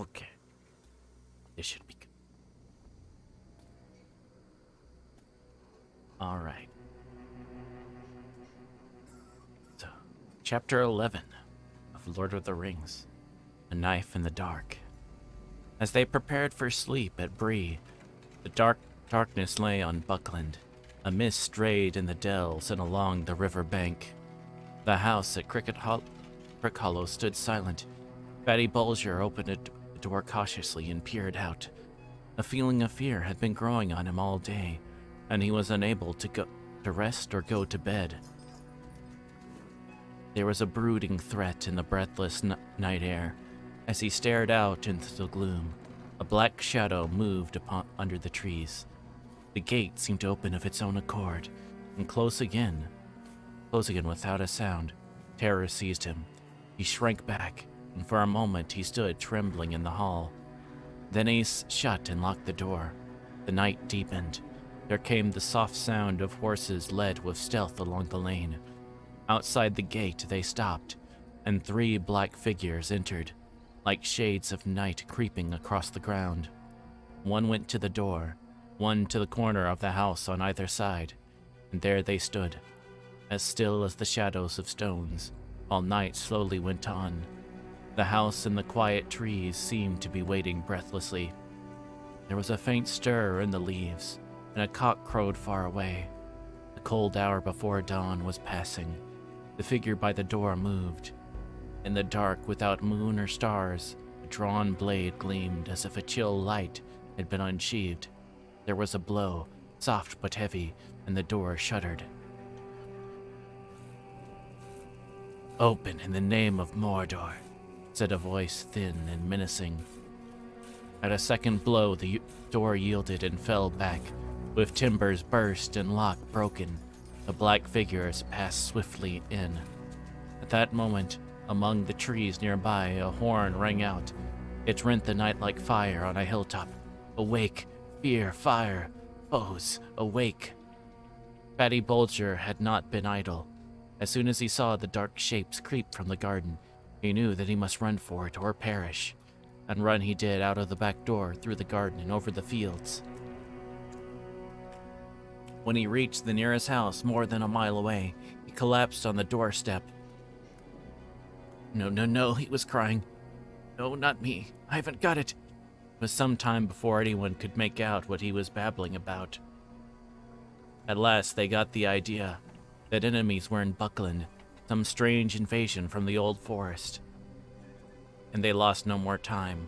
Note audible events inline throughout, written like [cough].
Okay. This should be good. Alright. So, chapter 11 of Lord of the Rings A Knife in the Dark. As they prepared for sleep at Bree, the dark darkness lay on Buckland. A mist strayed in the dells and along the river bank. The house at Cricket Hol- Crick Hollow stood silent. Fatty Bulger opened a d- door cautiously and peered out. A feeling of fear had been growing on him all day, and he was unable to go to rest or go to bed. There was a brooding threat in the breathless night air. As he stared out into the gloom, a black shadow moved upon under the trees. The gate seemed to open of its own accord, and close again. Close again without a sound. Terror seized him. He shrank back, and for a moment he stood trembling in the hall. Then Ace shut and locked the door. The night deepened. There came the soft sound of horses led with stealth along the lane. Outside the gate, they stopped, and three black figures entered, like shades of night creeping across the ground. One went to the door, one to the corner of the house on either side, and there they stood, as still as the shadows of stones, while night slowly went on. The house and the quiet trees seemed to be waiting breathlessly. There was a faint stir in the leaves, and a cock crowed far away. The cold hour before dawn was passing. The figure by the door moved. In the dark, without moon or stars, a drawn blade gleamed as if a chill light had been unsheathed. There was a blow, soft but heavy, and the door shuddered. Open in the name of Mordor, said a voice thin and menacing. At a second blow, the door yielded and fell back, with timbers burst and lock broken. The black figures passed swiftly in. At that moment, among the trees nearby, a horn rang out. It rent the night like fire on a hilltop. Awake, fear, fire, foes, awake. Fatty Bulger had not been idle. As soon as he saw the dark shapes creep from the garden, he knew that he must run for it or perish. And run he did out of the back door, through the garden, and over the fields. When he reached the nearest house, more than a mile away, he collapsed on the doorstep. No, no, no, he was crying. No, not me. I haven't got it. It was some time before anyone could make out what he was babbling about. At last, they got the idea that enemies were in Buckland, some strange invasion from the old forest. And they lost no more time.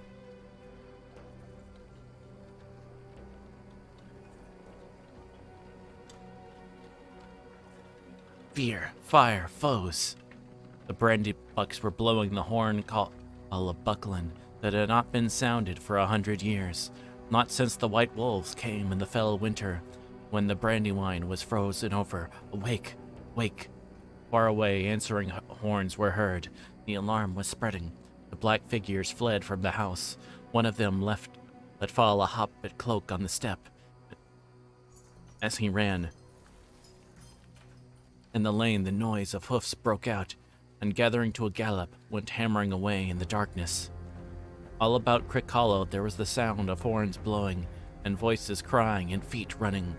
Fear, fire, foes. The brandy bucks were blowing the horn call of Buckland that had not been sounded for a hundred years, not since the white wolves came in the fell winter, when the brandywine was frozen over. Awake, wake. Far away, answering horns were heard. The alarm was spreading. The black figures fled from the house. One of them left let fall a hobbit cloak on the step. As he ran, in the lane, the noise of hoofs broke out, and gathering to a gallop, went hammering away in the darkness. All about Crick Hollow, there was the sound of horns blowing, and voices crying, and feet running.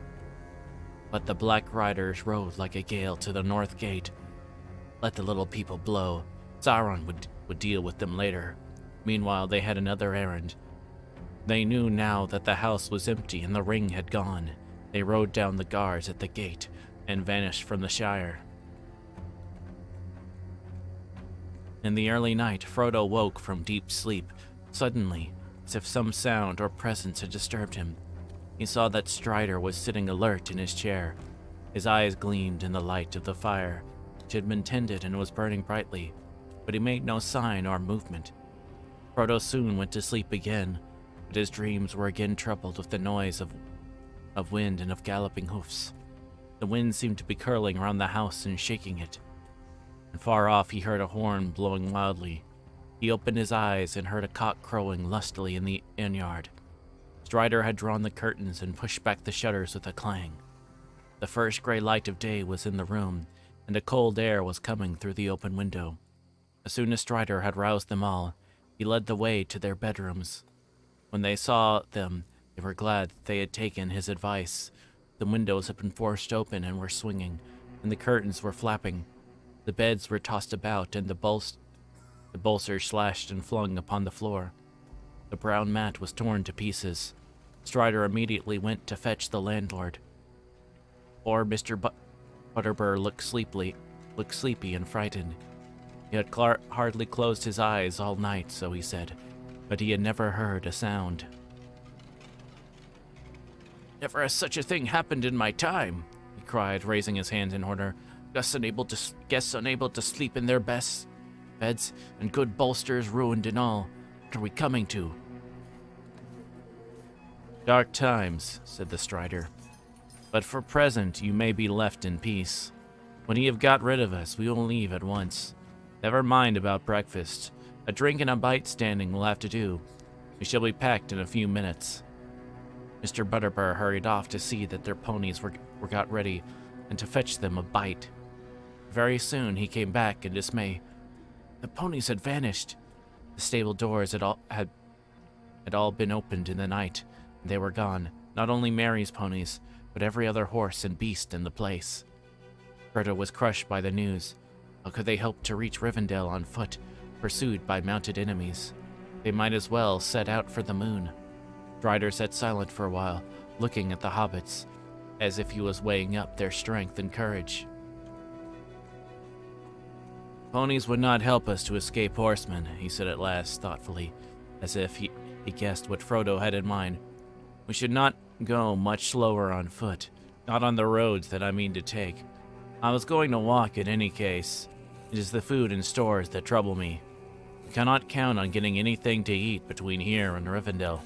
But the black riders rode like a gale to the north gate. Let the little people blow. Sauron would, would deal with them later. Meanwhile, they had another errand. They knew now that the house was empty and the ring had gone. They rode down the guards at the gate and vanished from the Shire. In the early night, Frodo woke from deep sleep, suddenly, as if some sound or presence had disturbed him. He saw that Strider was sitting alert in his chair. His eyes gleamed in the light of the fire, had been tended and was burning brightly, but he made no sign or movement. Frodo soon went to sleep again, but his dreams were again troubled with the noise of, of wind and of galloping hoofs. The wind seemed to be curling around the house and shaking it. And far off he heard a horn blowing wildly. He opened his eyes and heard a cock crowing lustily in the inn yard. Strider had drawn the curtains and pushed back the shutters with a clang. The first gray light of day was in the room, and a cold air was coming through the open window. As soon as Strider had roused them all, He led the way to their bedrooms. When they saw them, they were glad that they had taken his advice. The windows had been forced open and were swinging, and the curtains were flapping. The beds were tossed about, and the, bolst- the bolsters slashed and flung upon the floor. The brown mat was torn to pieces. Strider immediately went to fetch the landlord. Poor Mr. Butterbur looked sleepily, looked sleepy and frightened. He had Clark hardly closed his eyes all night, so he said, but he had never heard a sound. Never has such a thing happened in my time, he cried, raising his hands in order. Guests unable to guests unable to sleep in their best beds, and good bolsters ruined and all. What are we coming to? Dark times, said the Strider. But for present you may be left in peace. When ye have got rid of us, we will leave at once. Never mind about breakfast. A drink and a bite standing will have to do. We shall be packed in a few minutes. Mr. Butterbur hurried off to see that their ponies were, were got ready and to fetch them a bite. Very soon he came back in dismay. The ponies had vanished. The stable doors had all had had all been opened in the night, and they were gone. Not only Merry's ponies, but every other horse and beast in the place. Frodo was crushed by the news. How could they hope to reach Rivendell on foot, pursued by mounted enemies? They might as well set out for the moon. Strider sat silent for a while, looking at the hobbits, as if he was weighing up their strength and courage. Ponies would not help us to escape horsemen, he said at last, thoughtfully, as if he, he guessed what Frodo had in mind. We should not go much slower on foot, not on the roads that I mean to take. I was going to walk in any case. It is the food in stores that trouble me. We cannot count on getting anything to eat between here and Rivendell,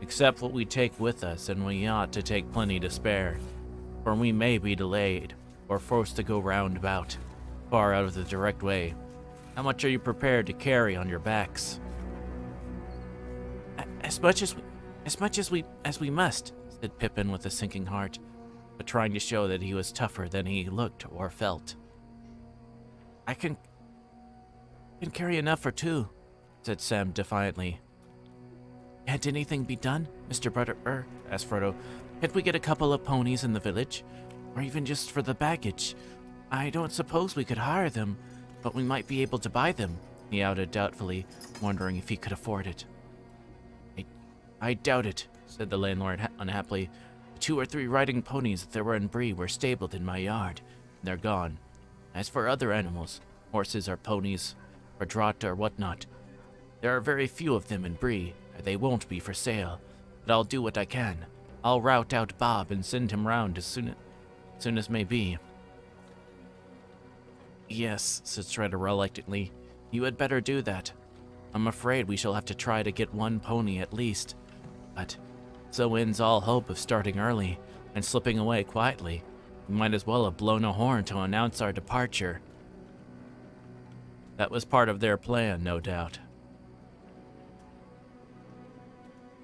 except what we take with us, and we ought to take plenty to spare, for we may be delayed, or forced to go round about, far out of the direct way. How much are you prepared to carry on your backs? As much as we, as much as we as we must, said Pippin with a sinking heart, but trying to show that he was tougher than he looked or felt. I can can carry enough for two, said Sam defiantly. Can't anything be done, Mr. Butter? Er, asked Frodo. Can't we get a couple of ponies in the village? Or even just for the baggage? I don't suppose we could hire them, but we might be able to buy them, he added doubtfully, wondering if he could afford it. I, doubt it, said the landlord unhappily. The two or three riding ponies that there were in Bree were stabled in my yard. They're gone. As for other animals, horses or ponies, or draught or whatnot, there are very few of them in Bree, and they won't be for sale. But I'll do what I can. I'll rout out Bob and send him round as soon as, soon as may be. Yes, said Strider reluctantly. You had better do that. I'm afraid we shall have to try to get one pony at least. But so ends all hope of starting early and slipping away quietly. We might as well have blown a horn to announce our departure. That was part of their plan, no doubt.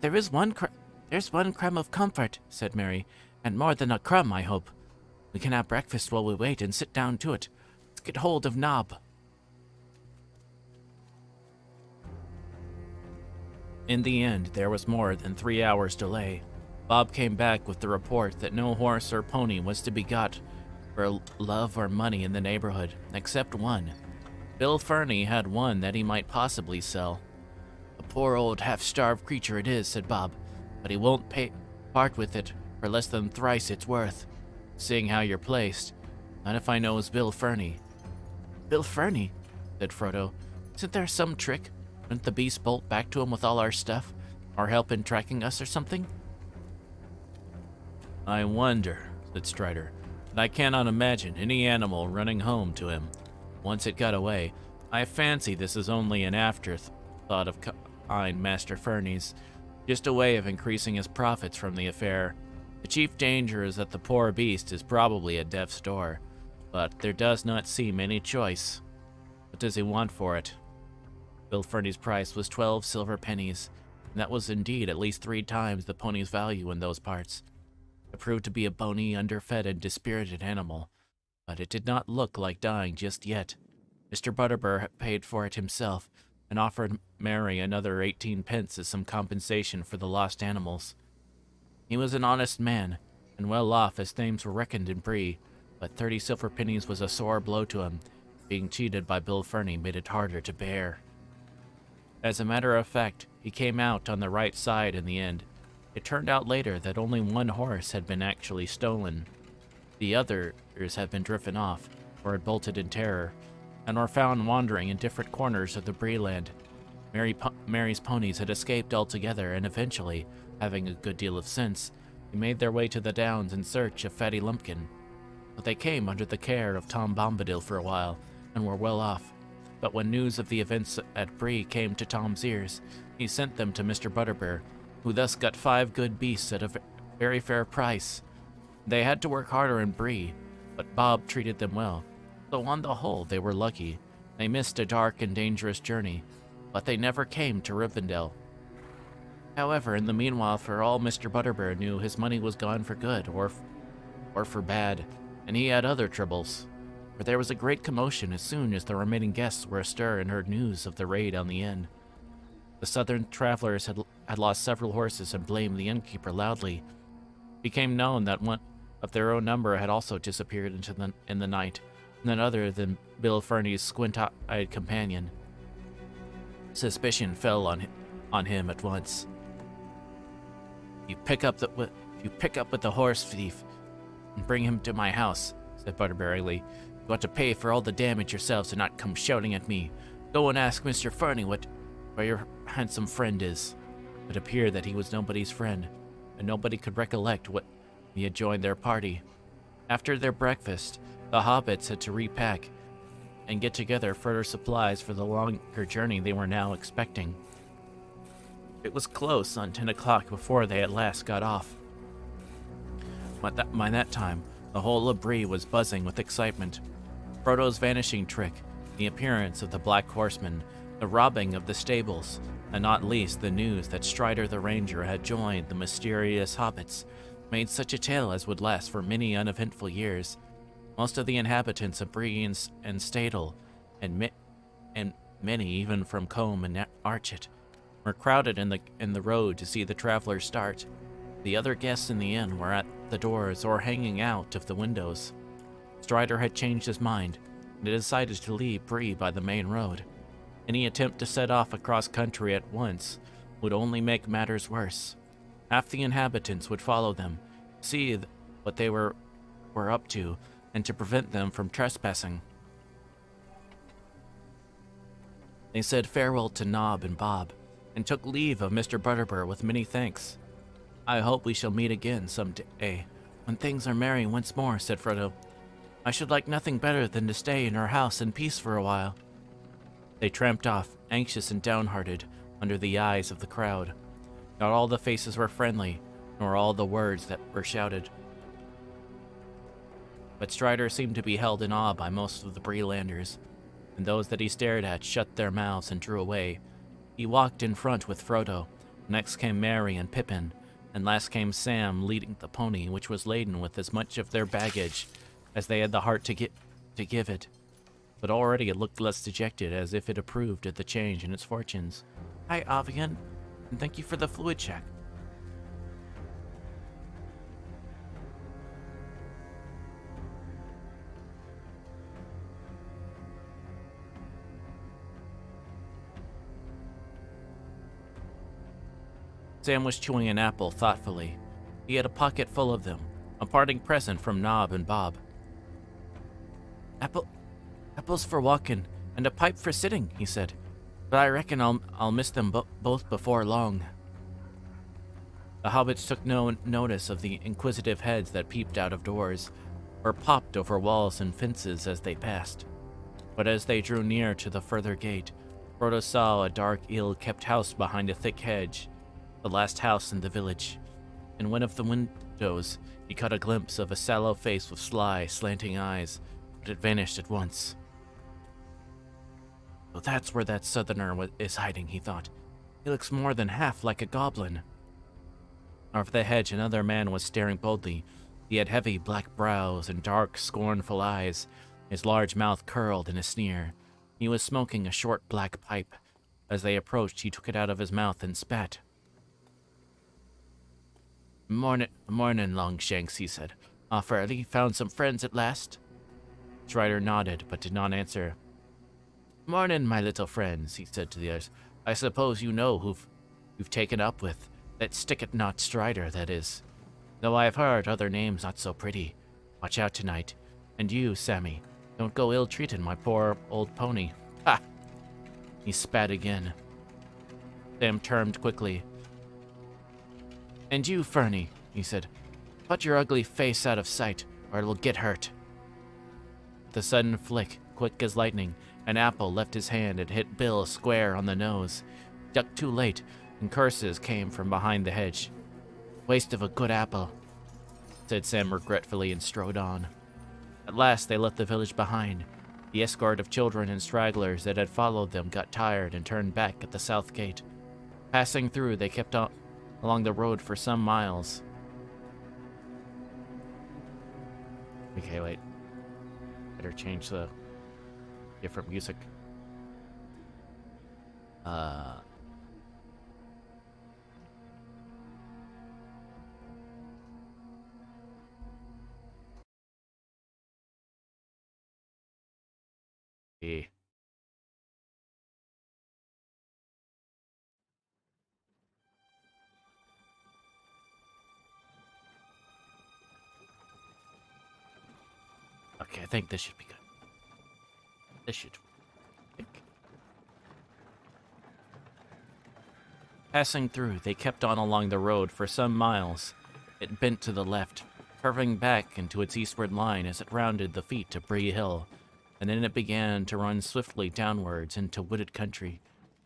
There is one cr there's one crumb of comfort, said Merry, and more than a crumb, I hope. We can have breakfast while we wait and sit down to it. Let's get hold of Nob. In the end, there was more than three hours' delay. Bob came back with the report that no horse or pony was to be got for love or money in the neighborhood, except one. Bill Ferny had one that he might possibly sell. A poor old half-starved creature it is, said Bob, but he won't pay part with it for less than thrice its worth, seeing how you're placed. Not if I know it's Bill Ferny. Bill Ferny, said Frodo. Isn't there some trick? Wouldn't the beast bolt back to him with all our stuff? Or help in tracking us or something? I wonder, said Strider, but I cannot imagine any animal running home to him. Once it got away, I fancy this is only an afterthought of kind Master Ferny's, just a way of increasing his profits from the affair. The chief danger is that the poor beast is probably at death's door, but there does not seem any choice. What does he want for it? Bill Ferny's price was 12 silver pennies, and that was indeed at least three times the pony's value in those parts. It proved to be a bony, underfed, and dispirited animal, but it did not look like dying just yet. Mr. Butterbur paid for it himself, and offered Merry another eighteen pence as some compensation for the lost animals. He was an honest man, and well off as things were reckoned in Bree, but thirty silver pennies was a sore blow to him. Being cheated by Bill Ferny made it harder to bear. As a matter of fact, he came out on the right side in the end. It turned out later that only one horse had been actually stolen. The others had been driven off, or had bolted in terror, and were found wandering in different corners of the Breeland. Merry po Merry's ponies had escaped altogether, and eventually, having a good deal of sense, they made their way to the downs in search of Fatty Lumpkin. But they came under the care of Tom Bombadil for a while, and were well off. But when news of the events at Bree came to Tom's ears, he sent them to Mr. Butterbur, who thus got five good beasts at a very fair price. They had to work harder in Bree, but Bob treated them well, so on the whole they were lucky. They missed a dark and dangerous journey, but they never came to Rivendell. However, in the meanwhile, for all Mr. Butterbur knew, his money was gone for good, or, or for bad, and he had other troubles for there was a great commotion as soon as the remaining guests were astir and heard news of the raid on the inn. The southern travelers had, had lost several horses and blamed the innkeeper loudly. It became known that one of their own number had also disappeared into the, in the night, none other than Bill Ferny's squint-eyed companion. Suspicion fell on on him at once. You pick up the you pick up with the horse thief and bring him to my house, said Butterbur angrily. You ought to pay for all the damage yourselves and not come shouting at me. Go and ask Mr. Ferny what where your handsome friend is. It appeared that he was nobody's friend, and nobody could recollect what he had joined their party. After their breakfast, the hobbits had to repack and get together further supplies for the longer journey they were now expecting. It was close on 10 o'clock before they at last got off. But that, by that time, the whole of Bree was buzzing with excitement. Frodo's vanishing trick, the appearance of the Black Horseman, the robbing of the stables, and not least the news that Strider the Ranger had joined the mysterious hobbits, made such a tale as would last for many uneventful years. Most of the inhabitants of Bree and, and Staddle, and, mi and many even from Combe and Archet, were crowded in the in the road to see the travelers start. The other guests in the inn were at the doors or hanging out of the windows. Strider had changed his mind and decided to leave Bree by the main road. Any attempt to set off across country at once would only make matters worse. Half the inhabitants would follow them, see what they were, were up to, and to prevent them from trespassing. They said farewell to Nob and Bob, and took leave of Mr. Butterbur with many thanks. I hope we shall meet again some day, when things are merry once more, said Frodo. I should like nothing better than to stay in our house in peace for a while. They tramped off, anxious and downhearted, under the eyes of the crowd. Not all the faces were friendly, nor all the words that were shouted. But Strider seemed to be held in awe by most of the Breelanders, and those that he stared at shut their mouths and drew away. He walked in front with Frodo. Next came Merry and Pippin, and last came Sam leading the pony, which was laden with as much of their baggage as they had the heart to get to give it. But already it looked less dejected, as if it approved of the change in its fortunes. Hi, Avian, and thank you for the fluid check. Sam was chewing an apple thoughtfully. He had a pocket full of them, a parting present from Nob and Bob. Apple, apples for walking, and a pipe for sitting, he said. But I reckon I'll, I'll miss them bo both before long. The hobbits took no notice of the inquisitive heads that peeped out of doors, or popped over walls and fences as they passed. But as they drew near to the further gate, Frodo saw a dark, ill-kept house behind a thick hedge, the last house in the village. In one of the windows, he caught a glimpse of a sallow face with sly, slanting eyes, but it vanished at once. Well, that's where that southerner is hiding, he thought. He looks more than half like a goblin. Over the hedge, another man was staring boldly. He had heavy black brows and dark, scornful eyes, his large mouth curled in a sneer. He was smoking a short black pipe, As they approached, he took it out of his mouth and spat. Morning, morning, Longshanks, he said. Off early, found some friends at last? Strider nodded, but did not answer. Morning, my little friends, he said to the others. I suppose you know who've you've taken up with. That stick-it-not Strider, that is. Though I have heard other names not so pretty. Watch out tonight. And you, Sammy, don't go ill-treating my poor old pony. Ha! He spat again. Sam turned quickly. And you, Ferny, he said, put your ugly face out of sight, or it'll get hurt. With a sudden flick, quick as lightning, an apple left his hand and hit Bill square on the nose. Ducked too late, and curses came from behind the hedge. Waste of a good apple, said Sam regretfully and strode on. At last they left the village behind. The escort of children and stragglers that had followed them got tired and turned back at the south gate. Passing through, they kept on along the road for some miles. Okay, wait. Better change the different music. Uh. Yeah. Okay, I think this should be good. This should. Think. Passing through, they kept on along the road for some miles. It bent to the left, curving back into its eastward line as it rounded the feet of Bree Hill, and then it began to run swiftly downwards into wooded country.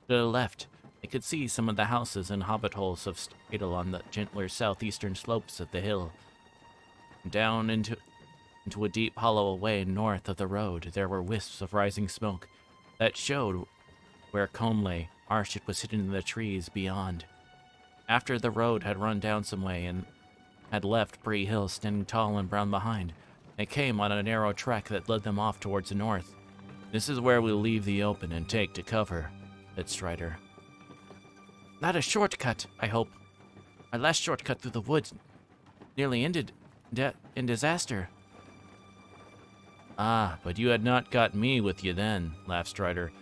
To the left, they could see some of the houses and hobbit holes of Staddle on the gentler southeastern slopes of the hill. Down into into a deep hollow away north of the road, there were wisps of rising smoke that showed where Conley Archet was hidden in the trees beyond. After the road had run down some way and had left Bree Hill standing tall and brown behind, they came on a narrow track that led them off towards the north. This is where we'll leave the open and take to cover, said Strider. Not a shortcut, I hope. My last shortcut through the woods nearly ended in disaster. Ah, but you had not got me with you then, laughed Strider.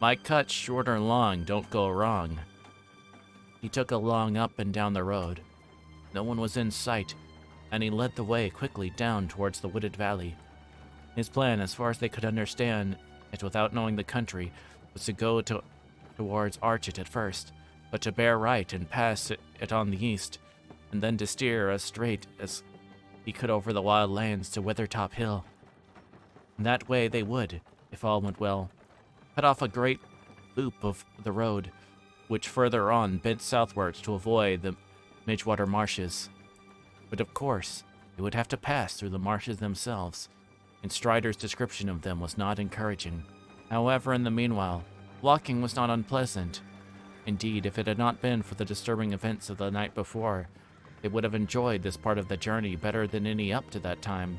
My cuts, short or long, don't go wrong. He took a long up and down the road. No one was in sight, and he led the way quickly down towards the wooded valley. His plan, as far as they could understand it without knowing the country, was to go to, towards Archet at first, but to bear right and pass it, it on the east, and then to steer as straight as he could over the wild lands to Weathertop Hill. And that way they would, if all went well, cut off a great loop of the road, which further on bent southwards to avoid the Midgewater marshes. But of course, they would have to pass through the marshes themselves, and Strider's description of them was not encouraging. However, in the meanwhile, walking was not unpleasant. Indeed, if it had not been for the disturbing events of the night before, they would have enjoyed this part of the journey better than any up to that time.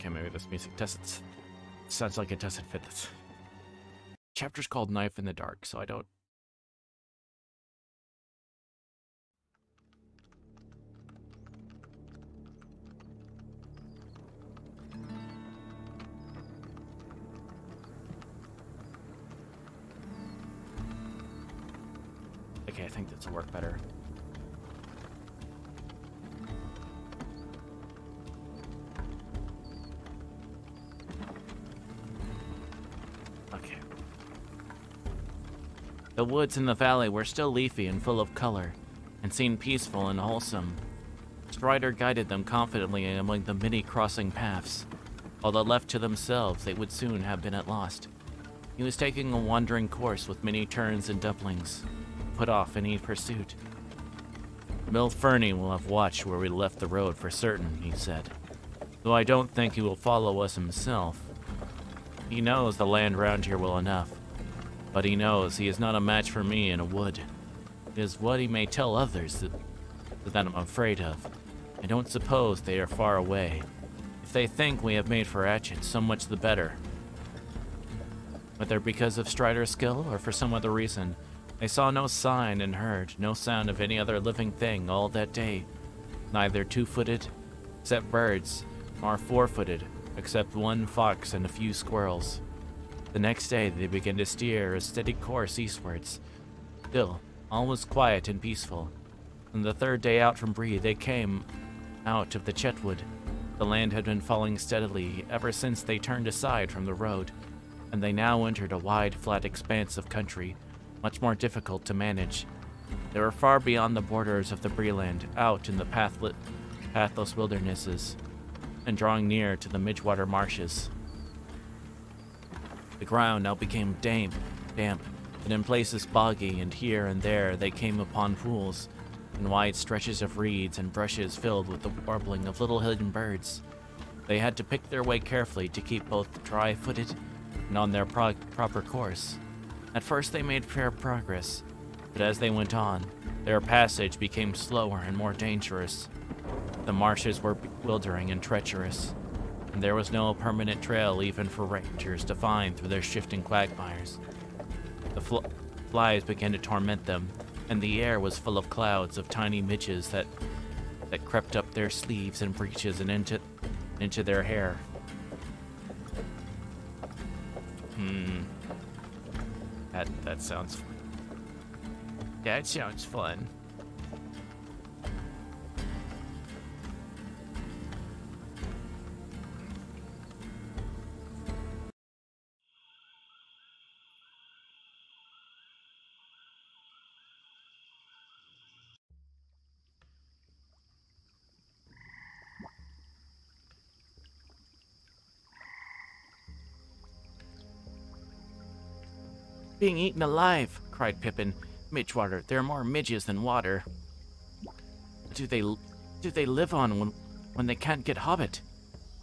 Okay, maybe this music doesn't... Sounds like it doesn't fit this. Chapter's called Knife in the Dark, so I don't... Okay, I think this will work better. The woods in the valley were still leafy and full of color, and seemed peaceful and wholesome. Strider guided them confidently among the many crossing paths. Although left to themselves, they would soon have been at lost. He was taking a wandering course with many turns and doublings, put off any pursuit. Bill Ferny will have watched where we left the road for certain, he said. Though I don't think he will follow us himself. He knows the land round here well enough, but he knows he is not a match for me in a wood. It is what he may tell others that, that I'm afraid of. I don't suppose they are far away. If they think we have made for Archet, so much the better. Whether because of Strider's skill or for some other reason, they saw no sign and heard no sound of any other living thing all that day. Neither two-footed, except birds, nor four-footed, except one fox and a few squirrels. The next day they began to steer a steady course eastwards. Still, all was quiet and peaceful. On the third day out from Bree, they came out of the Chetwood. The land had been falling steadily ever since they turned aside from the road, and they now entered a wide, flat expanse of country, much more difficult to manage. They were far beyond the borders of the Breeland, out in the pathless wildernesses, and drawing near to the Midgewater marshes. The ground now became damp, damp, and in places boggy, and here and there they came upon pools, and wide stretches of reeds and brushes filled with the warbling of little hidden birds. They had to pick their way carefully to keep both dry-footed and on their pro proper course. At first they made fair progress, but as they went on, their passage became slower and more dangerous. The marshes were bewildering and treacherous, and there was no permanent trail even for rangers to find through their shifting quagmires. The fl flies began to torment them, and the air was full of clouds of tiny midges that that crept up their sleeves and breeches and into into their hair. Hmm. That that sounds That sounds fun. Being eaten alive, cried Pippin. Midgewater, there are more midges than water. Do they do they live on when when they can't get Hobbit?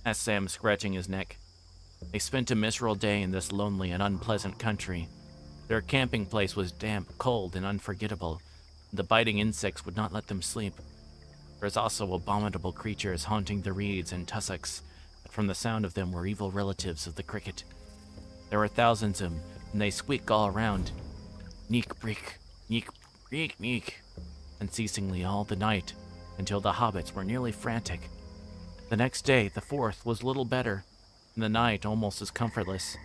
asked Sam, scratching his neck. They spent a miserable day in this lonely and unpleasant country. Their camping place was damp, cold, and unforgettable. The biting insects would not let them sleep. There was also abominable creatures haunting the reeds and tussocks, but from the sound of them were evil relatives of the cricket. There were thousands of them, and they squeak all around. Neek breek, neek breek neek, unceasingly all the night, until the hobbits were nearly frantic. The next day, the fourth, was little better, and the night almost as comfortless.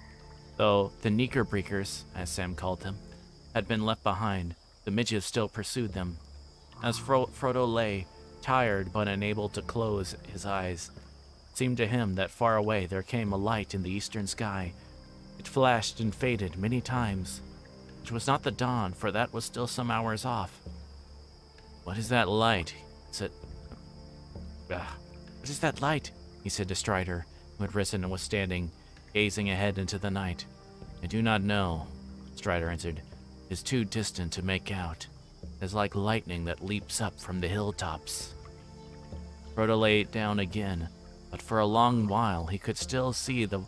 Though the Neekerbreekers, as Sam called them, had been left behind, the midges still pursued them. As Fro Frodo lay, tired but unable to close his eyes, it seemed to him that far away there came a light in the eastern sky, it flashed and faded many times. It was not the dawn, for that was still some hours off. What is that light? said. Ah, what is that light? He said to Strider, who had risen and was standing, gazing ahead into the night. I do not know, Strider answered. It is too distant to make out. It is like lightning that leaps up from the hilltops. Frodo lay down again, but for a long while he could still see the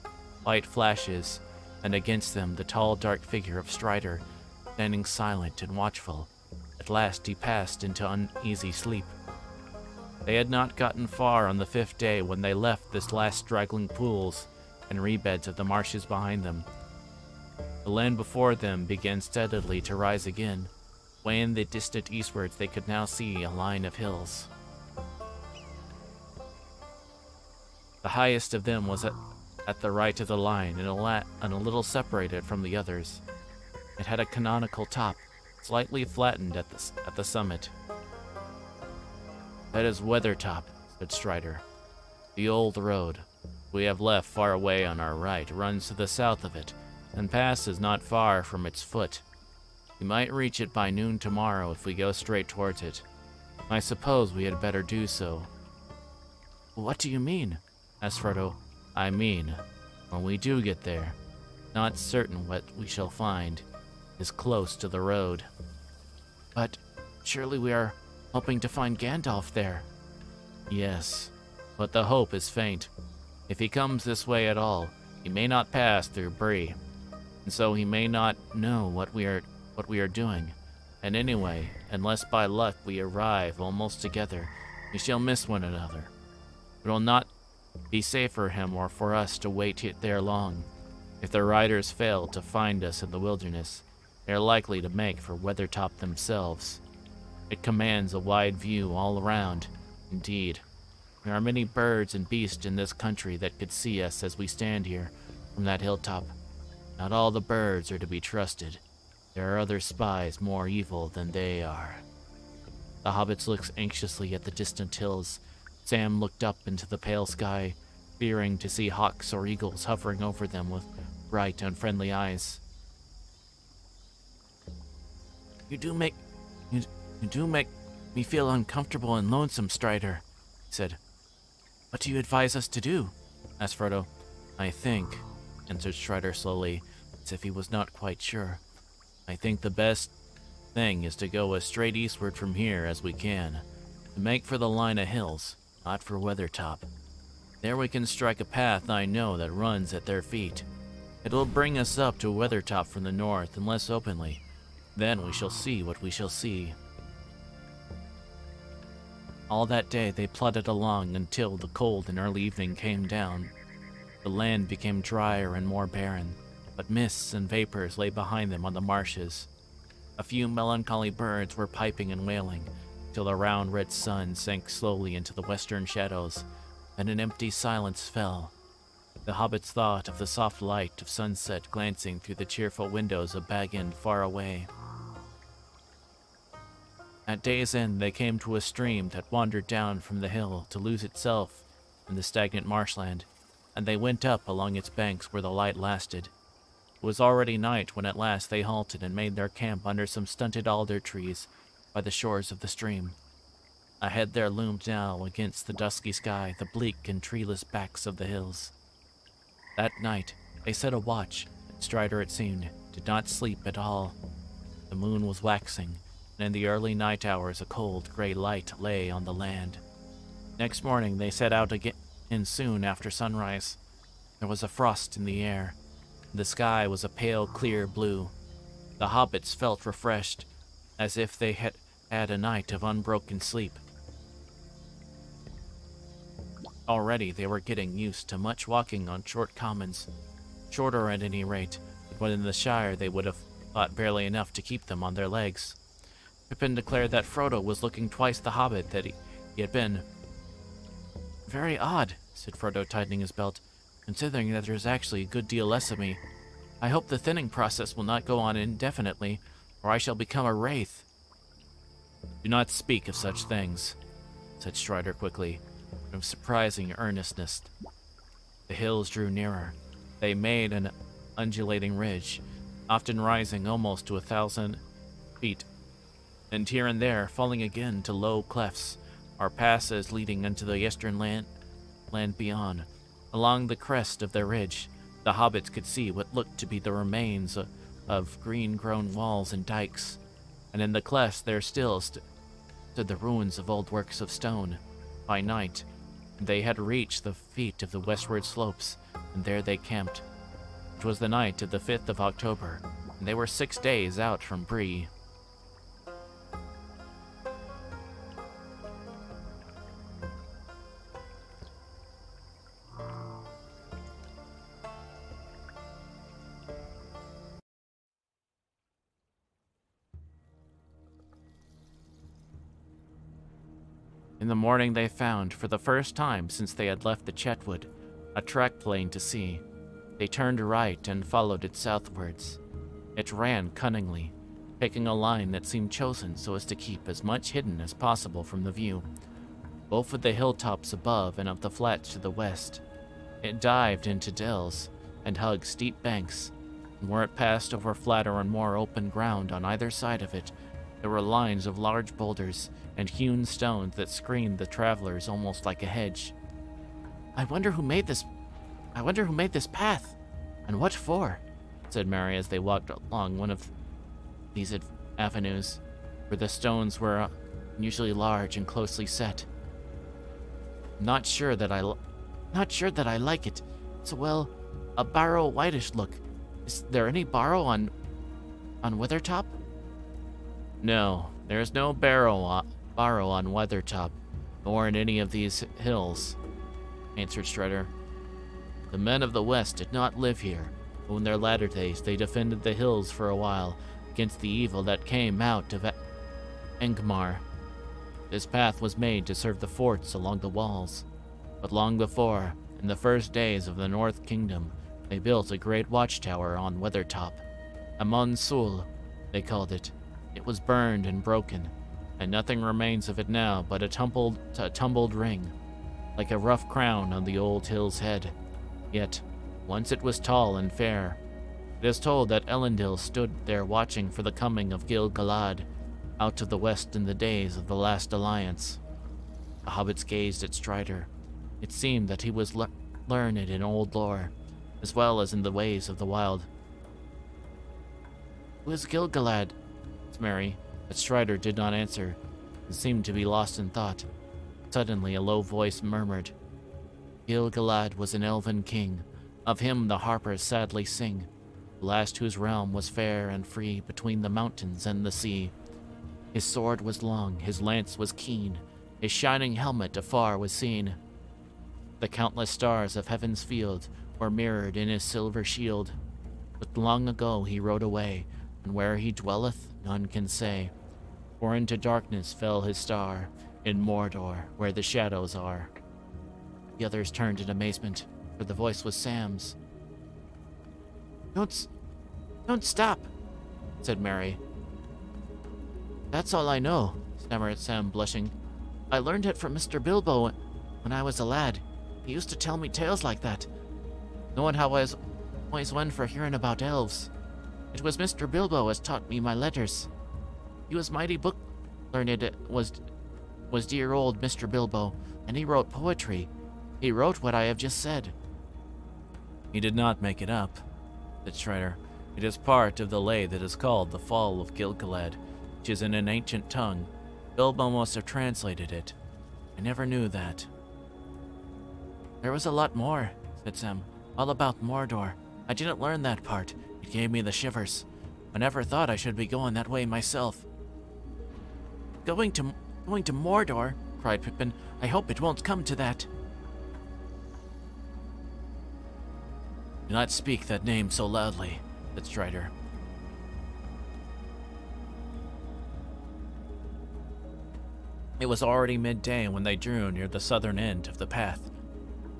white flashes and against them the tall, dark figure of Strider, standing silent and watchful. At last he passed into uneasy sleep. They had not gotten far on the fifth day when they left this last straggling pools and rebeds of the marshes behind them. The land before them began steadily to rise again. Way in the distant eastwards they could now see a line of hills. The highest of them was at at the right of the line and a, and a little separated from the others. It had a canonical top, slightly flattened at the, at the summit. That is Weathertop, said Strider. The old road we have left far away on our right runs to the south of it, and passes not far from its foot. We might reach it by noon tomorrow if we go straight towards it. I suppose we had better do so. What do you mean? asked Frodo. I mean, when we do get there, not certain what we shall find is close to the road. But surely we are hoping to find Gandalf there. Yes, but the hope is faint. If he comes this way at all, he may not pass through Bree, and so he may not know what we are what we are doing. And anyway, unless by luck we arrive almost together, We shall miss one another. It will not be safe for him or for us to wait there long. If the riders fail to find us in the wilderness, they are likely to make for Weathertop themselves. It commands a wide view all around. Indeed, there are many birds and beasts in this country that could see us as we stand here from that hilltop. Not all the birds are to be trusted. There are other spies more evil than they are. The hobbits looked anxiously at the distant hills. Sam looked up into the pale sky, fearing to see hawks or eagles hovering over them with bright, unfriendly eyes. You do make you, you do make me feel uncomfortable and lonesome, Strider, he said. What do you advise us to do? asked Frodo. I think, answered Strider slowly, as if he was not quite sure. I think the best thing is to go as straight eastward from here as we can, to make for the line of hills, not for Weathertop. There we can strike a path I know that runs at their feet. It will bring us up to Weathertop from the north and less openly. Then we shall see what we shall see. All that day they plodded along until the cold and early evening came down. The land became drier and more barren, but mists and vapors lay behind them on the marshes. A few melancholy birds were piping and wailing, till the round red sun sank slowly into the western shadows, and an empty silence fell. The hobbits thought of the soft light of sunset glancing through the cheerful windows of Bag End far away. At day's end, they came to a stream that wandered down from the hill to lose itself in the stagnant marshland, and they went up along its banks where the light lasted. It was already night when at last they halted and made their camp under some stunted alder trees by the shores of the stream. Ahead there loomed now against the dusky sky the bleak and treeless backs of the hills. That night, they set a watch, and Strider, it seemed, did not sleep at all. The moon was waxing, and in the early night hours a cold gray light lay on the land. Next morning they set out again and soon after sunrise. There was a frost in the air. The sky was a pale, clear blue. The hobbits felt refreshed, as if they had had a night of unbroken sleep. Already they were getting used to much walking on short commons, shorter at any rate, but in the Shire they would have thought barely enough to keep them on their legs. Pippin declared that Frodo was looking twice the hobbit that he, he had been. Very odd, said Frodo, tightening his belt, considering that there's actually a good deal less of me. I hope the thinning process will not go on indefinitely, or I shall become a wraith. Do not speak of such things, said Strider quickly, with surprising earnestness. The hills drew nearer. They made an undulating ridge, often rising almost to a thousand feet and here and there falling again to low clefts, or passes leading into the eastern land, land beyond. Along the crest of the ridge, the hobbits could see what looked to be the remains of, of green-grown walls and dikes, and in the clefts there still st stood the ruins of old works of stone. By night, they had reached the feet of the westward slopes, and there they camped. It was the night of the 5th of October, and they were six days out from Bree. In the morning, they found, for the first time since they had left the Chetwood, a track plain to see. They turned right and followed it southwards. It ran cunningly, picking a line that seemed chosen so as to keep as much hidden as possible from the view, both of the hilltops above and of the flats to the west. It dived into dells and hugged steep banks, and where it passed over flatter and more open ground on either side of it, there were lines of large boulders and hewn stones that screened the travelers almost like a hedge. I wonder who made this. I wonder who made this path, and what for, said Merry as they walked along one of these avenues, where the stones were uh, unusually large and closely set. Not sure that I, not sure that I like it. It's well, a barrow wightish look. Is there any barrow on, on Weathertop? No, there's no barrow on, on Weathertop. nor in any of these hills, answered Strider. The men of the West did not live here, but in their latter days they defended the hills for a while against the evil that came out of Angmar. This path was made to serve the forts along the walls, but long before, in the first days of the North Kingdom, they built a great watchtower on Weathertop. Amon Sul, they called it. It was burned and broken, and nothing remains of it now but a tumbled, a tumbled ring, like a rough crown on the old hill's head. Yet, once it was tall and fair. It is told that Elendil stood there watching for the coming of Gil-galad out of the west in the days of the last alliance. The hobbits gazed at Strider. It seemed that he was le learned in old lore, as well as in the ways of the wild. Who is Gil-galad? Asked Merry, but Strider did not answer, and seemed to be lost in thought. Suddenly a low voice murmured, Gil-galad was an elven king. Of him the harpers sadly sing, the last whose realm was fair and free between the mountains and the sea. His sword was long, his lance was keen, his shining helmet afar was seen. The countless stars of heaven's field were mirrored in his silver shield. But long ago he rode away, and where he dwelleth none can say. For into darkness fell his star, in Mordor, where the shadows are. The others turned in amazement, for the voice was Sam's. Don't, don't stop, said Merry. That's all I know, stammered Sam, blushing. I learned it from Mr. Bilbo when I was a lad. He used to tell me tales like that. Knowing how I was always one for hearing about elves. It was Mr. Bilbo as taught me my letters. He was mighty book learned was was dear old Mr. Bilbo, and he wrote poetry. He wrote what I have just said. He did not make it up, said Strider. It is part of the lay that is called the Fall of Gil-galad, which is in an ancient tongue. Bilbo must have translated it. I never knew that. There was a lot more, said Sam. All about Mordor. I didn't learn that part. It gave me the shivers. I never thought I should be going that way myself. Going to going to Mordor? cried Pippin. I hope it won't come to that. Do not speak that name so loudly, said Strider. It was already midday when they drew near the southern end of the path,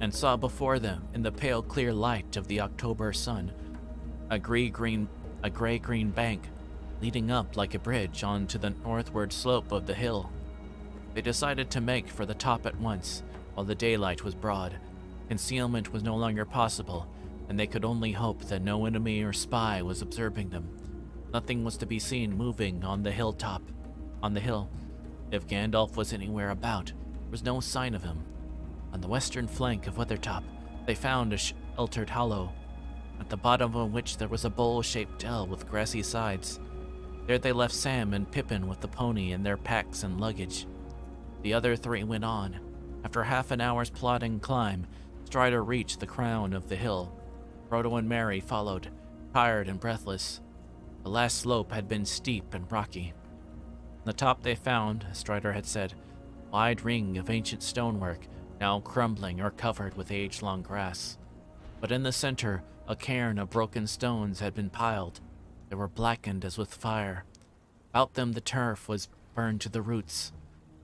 and saw before them, in the pale clear light of the October sun, a gray-green a gray-green bank leading up like a bridge onto the northward slope of the hill. They decided to make for the top at once, while the daylight was broad. Concealment was no longer possible, and they could only hope that no enemy or spy was observing them. Nothing was to be seen moving on the hilltop, on the hill. If Gandalf was anywhere about, there was no sign of him. On the western flank of Weathertop, they found a sheltered hollow, at the bottom of which there was a bowl-shaped dell with grassy sides. There they left Sam and Pippin with the pony and their packs and luggage. The other three went on. After half an hour's plodding climb, Strider reached the crown of the hill. Frodo and Merry followed, tired and breathless. The last slope had been steep and rocky. On the top they found, as Strider had said, a wide ring of ancient stonework, now crumbling or covered with age-long grass. But in the center, a cairn of broken stones had been piled. They were blackened as with fire. About them the turf was burned to the roots,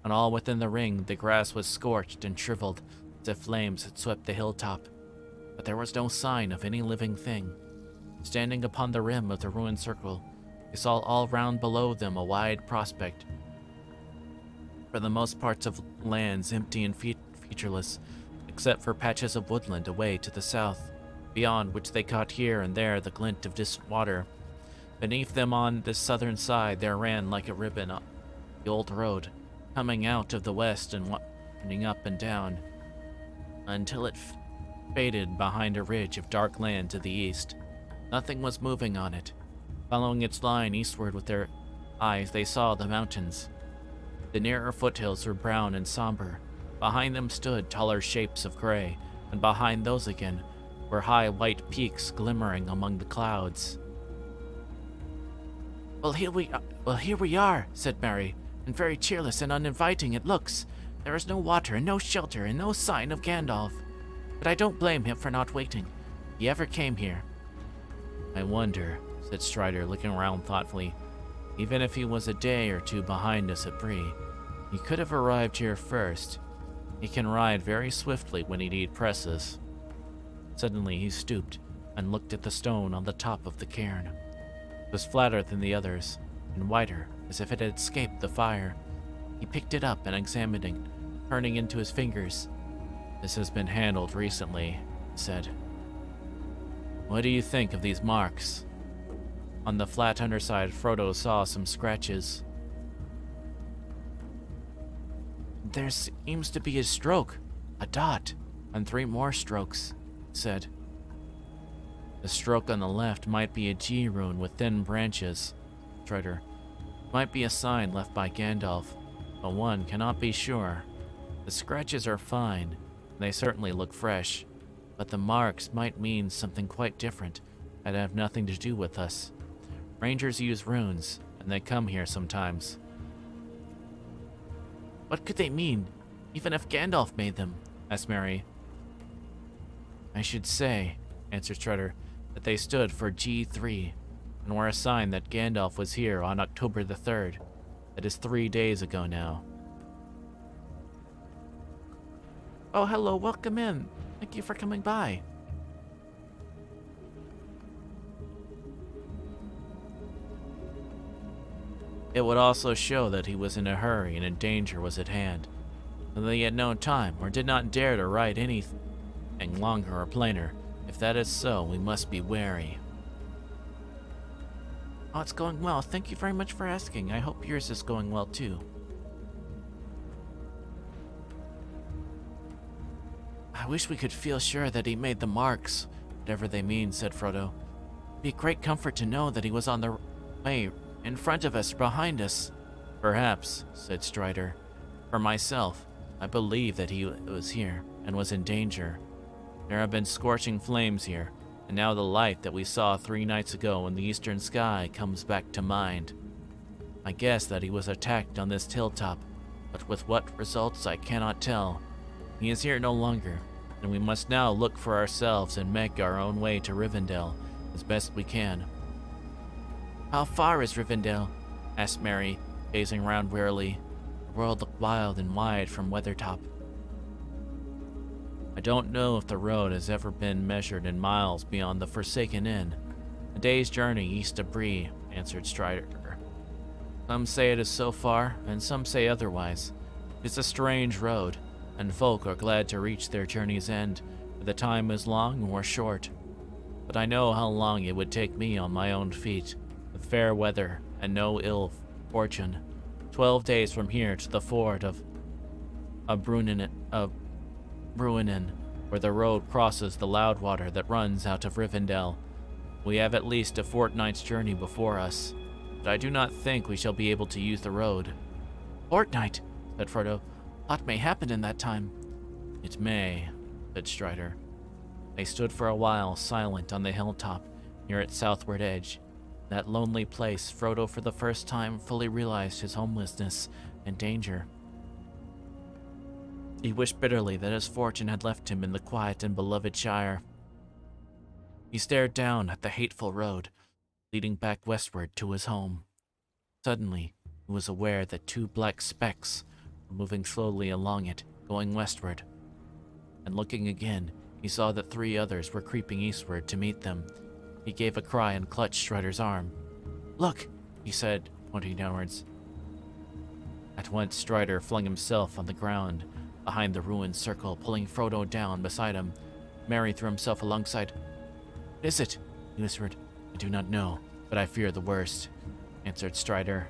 and all within the ring the grass was scorched and shriveled as if flames had swept the hilltop but there was no sign of any living thing. Standing upon the rim of the ruined circle, they saw all round below them a wide prospect. For the most parts of lands empty and fe featureless, except for patches of woodland away to the south, beyond which they caught here and there the glint of distant water. Beneath them on the southern side there ran like a ribbon the old road, coming out of the west and winding up and down, until it faded behind a ridge of dark land to the east. Nothing was moving on it. Following its line eastward with their eyes, they saw the mountains. The nearer foothills were brown and somber. Behind them stood taller shapes of gray, and behind those again were high white peaks glimmering among the clouds. Well, here we are, well, here we are, said Merry, and very cheerless and uninviting it looks. There is no water and no shelter and no sign of Gandalf. But I don't blame him for not waiting. He ever came here. I wonder, said Strider, looking around thoughtfully. Even if he was a day or two behind us at Bree, he could have arrived here first. He can ride very swiftly when he need presses. Suddenly he stooped and looked at the stone on the top of the cairn. It was flatter than the others, and whiter, as if it had escaped the fire. He picked it up and examined it, turning into his fingers. This has been handled recently, he said. What do you think of these marks? On the flat underside, Frodo saw some scratches. There seems to be a stroke, a dot, and three more strokes, said. The stroke on the left might be a G rune with thin branches, Strider. Might be a sign left by Gandalf, but one cannot be sure. The scratches are fine, they certainly look fresh, but the marks might mean something quite different and have nothing to do with us. Rangers use runes, and they come here sometimes. What could they mean, even if Gandalf made them? asked Merry. I should say, answered Strider, that they stood for G3 and were a sign that Gandalf was here on October the 3rd. That is three days ago now. Oh, hello, welcome in. Thank you for coming by. It would also show that he was in a hurry and danger was at hand, and that he had no time or did not dare to write anything longer or plainer. If that is so, we must be wary. Oh, it's going well. Thank you very much for asking. I hope yours is going well too. I wish we could feel sure that he made the marks, whatever they mean, said Frodo. It'd be great comfort to know that he was on the way in front of us behind us. Perhaps, said Strider. For myself, I believe that he was here and was in danger. There have been scorching flames here, and now the light that we saw three nights ago in the eastern sky comes back to mind. I guess that he was attacked on this hilltop, but with what results I cannot tell. He is here no longer, and we must now look for ourselves and make our own way to Rivendell as best we can. How far is Rivendell? asked Merry, gazing round wearily. The world looked wild and wide from Weathertop. I don't know if the road has ever been measured in miles beyond the Forsaken Inn. A day's journey east of Bree, answered Strider. Some say it is so far, and some say otherwise. It's a strange road, and folk are glad to reach their journey's end, whether the time is long or short. But I know how long it would take me on my own feet, with fair weather and no ill fortune. Twelve days from here to the ford of Abrunin, of Bruinen, where the road crosses the Loudwater that runs out of Rivendell. We have at least a fortnight's journey before us, but I do not think we shall be able to use the road. Fortnight, said Frodo. What may happen in that time? It may, said Strider. They stood for a while silent on the hilltop near its southward edge. That lonely place, Frodo for the first time fully realized his homelessness and danger. He wished bitterly that his fortune had left him in the quiet and beloved Shire. He stared down at the hateful road, leading back westward to his home. Suddenly, he was aware that two black specks were moving slowly along it, going westward. And looking again, he saw that three others were creeping eastward to meet them. He gave a cry and clutched Strider's arm. Look, he said, pointing downwards. At once, Strider flung himself on the ground behind the ruined circle, pulling Frodo down beside him. Merry threw himself alongside. What is it? he whispered. I do not know, but I fear the worst, answered Strider.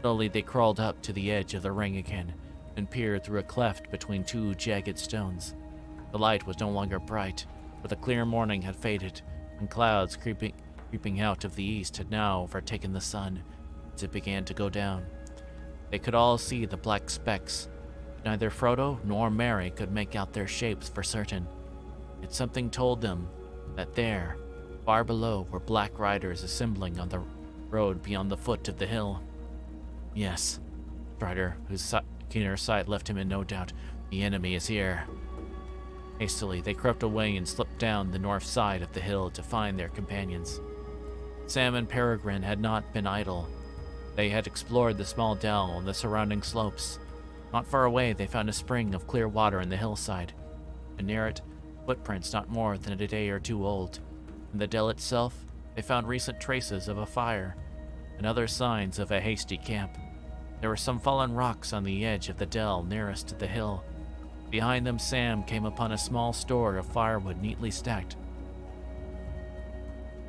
Slowly they crawled up to the edge of the ring again and peered through a cleft between two jagged stones. The light was no longer bright, for the clear morning had faded, and clouds creeping, creeping out of the east had now overtaken the sun as it began to go down. They could all see the black specks. Neither Frodo nor Merry could make out their shapes for certain. Yet something told them that there, far below, were black riders assembling on the road beyond the foot of the hill. Yes, Strider, whose keener sight left him in no doubt. The enemy is here. Hastily, they crept away and slipped down the north side of the hill to find their companions. Sam and Peregrine had not been idle. They had explored the small dell and the surrounding slopes. Not far away, they found a spring of clear water in the hillside, and near it, footprints not more than a day or two old. In the dell itself, they found recent traces of a fire and other signs of a hasty camp. There were some fallen rocks on the edge of the dell nearest to the hill. Behind them, Sam came upon a small store of firewood neatly stacked.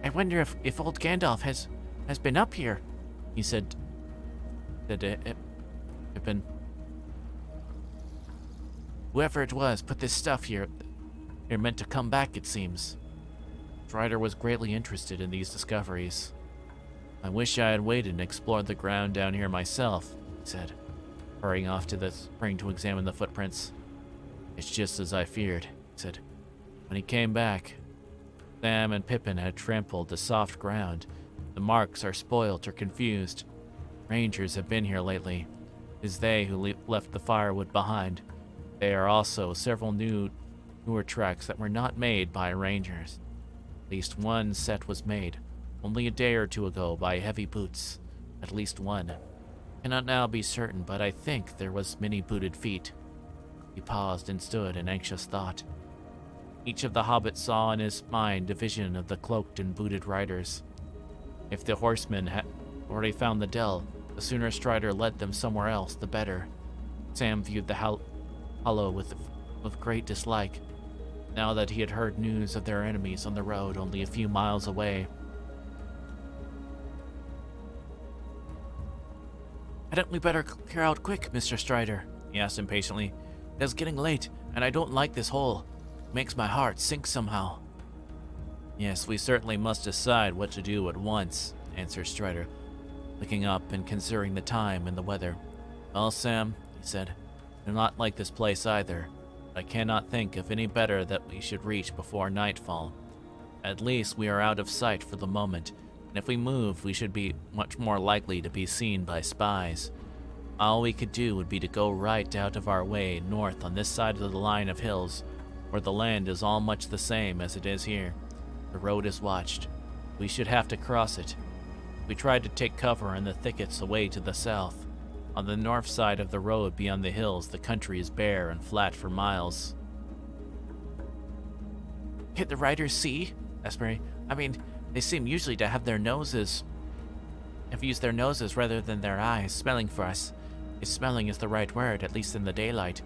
I wonder if, if old Gandalf has has been up here, he said. Said been. Whoever it was put this stuff here. They're meant to come back, it seems. Strider was greatly interested in these discoveries. I wish I had waited and explored the ground down here myself, he said, hurrying off to the spring to examine the footprints. It's just as I feared, he said. When he came back, Sam and Pippin had trampled the soft ground. The marks are spoilt or confused. Rangers have been here lately. It is they who le left the firewood behind. There are also several new, newer tracks that were not made by rangers. At least one set was made, only a day or two ago by heavy boots. At least one. Cannot now be certain, but I think there was many booted feet. He paused and stood in anxious thought. Each of the hobbits saw in his mind a vision of the cloaked and booted riders. If the horsemen had already found the dell, the sooner Strider led them somewhere else, the better. Sam viewed the hollow with, with great dislike, now that he had heard news of their enemies on the road only a few miles away. Hadn't we better clear out quick, Mr. Strider? He asked impatiently. It is getting late, and I don't like this hole. It makes my heart sink somehow. Yes, we certainly must decide what to do at once, answered Strider, looking up and considering the time and the weather. Well, Sam, he said, do not like this place either. I cannot think of any better that we should reach before nightfall. At least we are out of sight for the moment, and if we move, we should be much more likely to be seen by spies. All we could do would be to go right out of our way north on this side of the line of hills, where the land is all much the same as it is here. The road is watched. We should have to cross it. We tried to take cover in the thickets away to the south. On the north side of the road beyond the hills, the country is bare and flat for miles. Can't the riders see? asked Merry. I mean, they seem usually to have their noses. Have used their noses rather than their eyes, smelling for us. If smelling is the right word, at least in the daylight.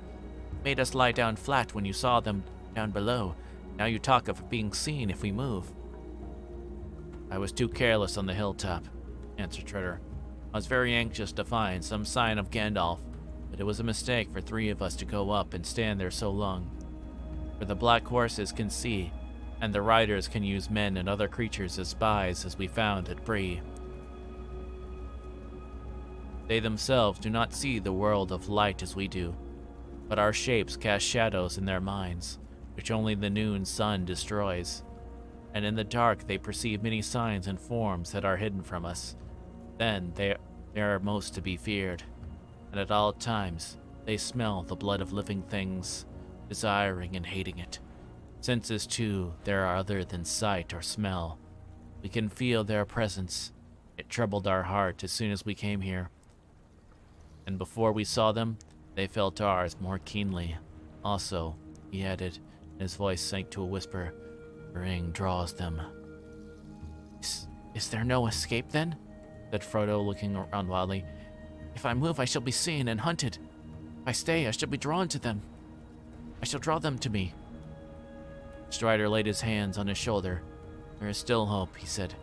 Made us lie down flat when you saw them down below. Now you talk of being seen if we move. I was too careless on the hilltop, answered Strider. I was very anxious to find some sign of Gandalf, but it was a mistake for three of us to go up and stand there so long. For the black horses can see, and the riders can use men and other creatures as spies as we found at Bree. They themselves do not see the world of light as we do, but our shapes cast shadows in their minds, which only the noon sun destroys. And in the dark they perceive many signs and forms that are hidden from us. Then they, they are most to be feared, and at all times they smell the blood of living things, desiring and hating it. Senses, too, there are other than sight or smell. We can feel their presence. It troubled our heart as soon as we came here. And before we saw them, they felt ours more keenly. Also, he added, and his voice sank to a whisper, ring draws them. Is, is there no escape then? Said Frodo, looking around wildly. If I move, I shall be seen and hunted. If I stay, I shall be drawn to them. I shall draw them to me. Strider laid his hands on his shoulder. There is still hope, he said.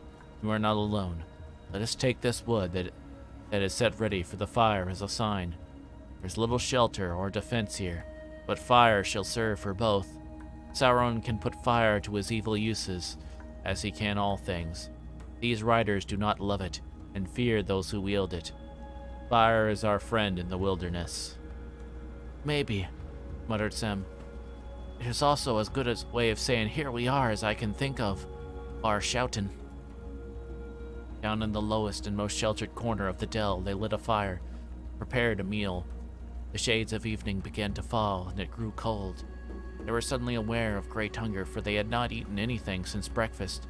You are not alone. Let us take this wood that, that is set ready for the fire as a sign. There's little shelter or defense here, but fire shall serve for both. Sauron can put fire to his evil uses, as he can all things. These riders do not love it, and fear those who wield it. Fire is our friend in the wilderness. Maybe, muttered Sam. It is also as good a way of saying here we are as I can think of, bar shouting. Down in the lowest and most sheltered corner of the dell, they lit a fire, prepared a meal. The shades of evening began to fall, and it grew cold. They were suddenly aware of great hunger, for they had not eaten anything since breakfast,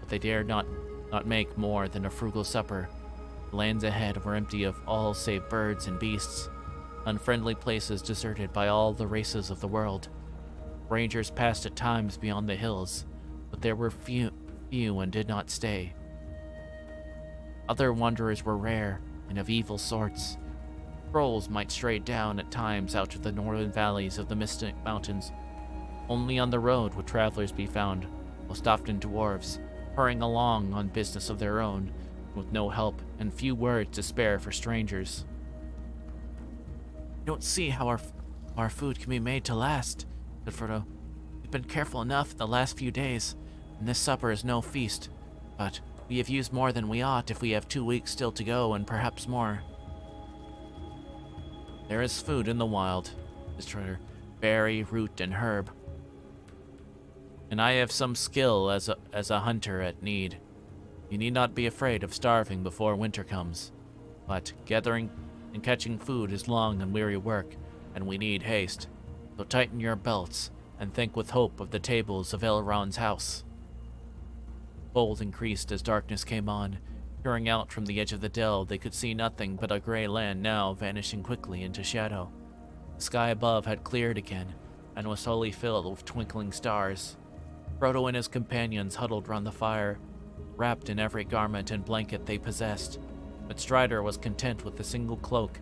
but they dared not, not make more than a frugal supper. Lands ahead were empty of all save birds and beasts, unfriendly places deserted by all the races of the world. Rangers passed at times beyond the hills, but there were few, few and did not stay. Other wanderers were rare and of evil sorts. Trolls might stray down at times out of the northern valleys of the Misty Mountains. Only on the road would travelers be found, most often dwarves, hurrying along on business of their own, with no help and few words to spare for strangers. I don't see how our, our food can be made to last, said Frodo. We've been careful enough the last few days, and this supper is no feast, but we have used more than we ought if we have two weeks still to go and perhaps more. There is food in the wild, said Strider. Berry, root, and herb. And I have some skill as a, as a hunter at need. You need not be afraid of starving before winter comes. But gathering and catching food is long and weary work, and we need haste. So tighten your belts, and think with hope of the tables of Elrond's house. Cold increased as darkness came on. Peering out from the edge of the dell, they could see nothing but a gray land now vanishing quickly into shadow. The sky above had cleared again, and was slowly filled with twinkling stars. Frodo and his companions huddled round the fire, wrapped in every garment and blanket they possessed, but Strider was content with a single cloak,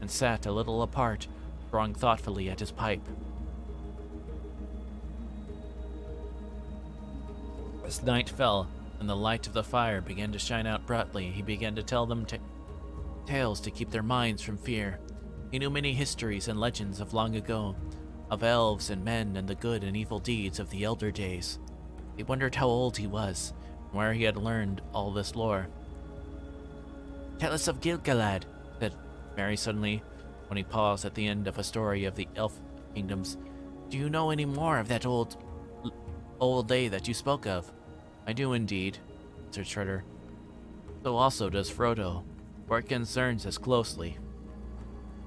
and sat a little apart, drawing thoughtfully at his pipe. As night fell, and the light of the fire began to shine out brightly, he began to tell them tales to keep their minds from fear. He knew many histories and legends of long ago, of elves and men and the good and evil deeds of the elder days. They wondered how old he was, and where he had learned all this lore. Tell us of Gil-galad, said Merry suddenly, when he paused at the end of a story of the elf kingdoms. Do you know any more of that old, old day that you spoke of? I do indeed, answered Strider. So also does Frodo, for it concerns us closely.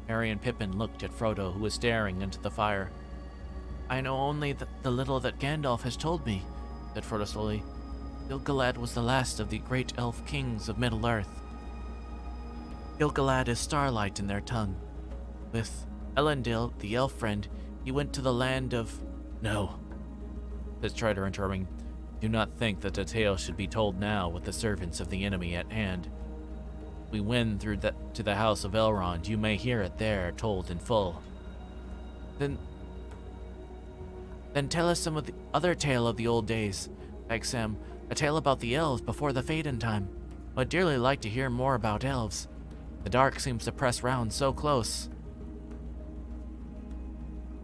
Merry and Pippin looked at Frodo, who was staring into the fire. I know only the, the little that Gandalf has told me, said Frodo slowly. Gil-galad was the last of the great elf kings of Middle-earth. Gil-galad is starlight in their tongue. With Elendil, the elf friend, he went to the land of... No, said Strider interrupting. Do not think that the tale should be told now with the servants of the enemy at hand. We win through the, to the house of Elrond, you may hear it there told in full. Then... Then tell us some of the other tale of the old days, begged Sam. A tale about the elves before the Faden time. I'd dearly like to hear more about elves. The dark seems to press round so close.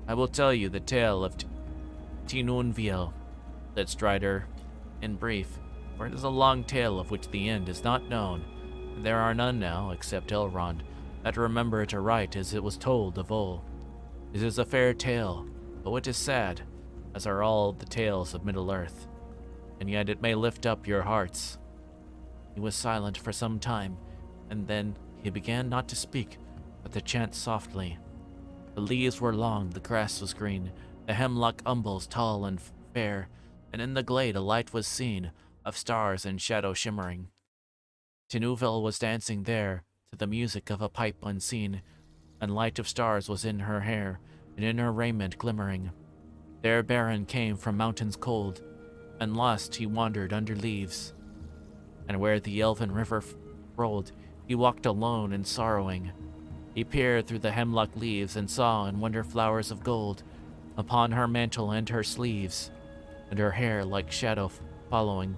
I will tell you the tale of Tinuviel, said Strider, in brief, for it is a long tale of which the end is not known, there are none now, except Elrond, that remember it aright as it was told of old. It is a fair tale, though it is sad, as are all the tales of Middle-earth, and yet it may lift up your hearts. He was silent for some time, and then he began not to speak, but to chant softly. The leaves were long, the grass was green, the hemlock umbels tall and fair, and in the glade a light was seen, of stars and shadow shimmering. Tinuviel was dancing there, to the music of a pipe unseen, and light of stars was in her hair, and in her raiment glimmering. There Beren came from mountains cold, and lost he wandered under leaves. And where the elven river rolled, he walked alone and sorrowing. He peered through the hemlock leaves and saw in wonder flowers of gold upon her mantle and her sleeves, and her hair like shadow following.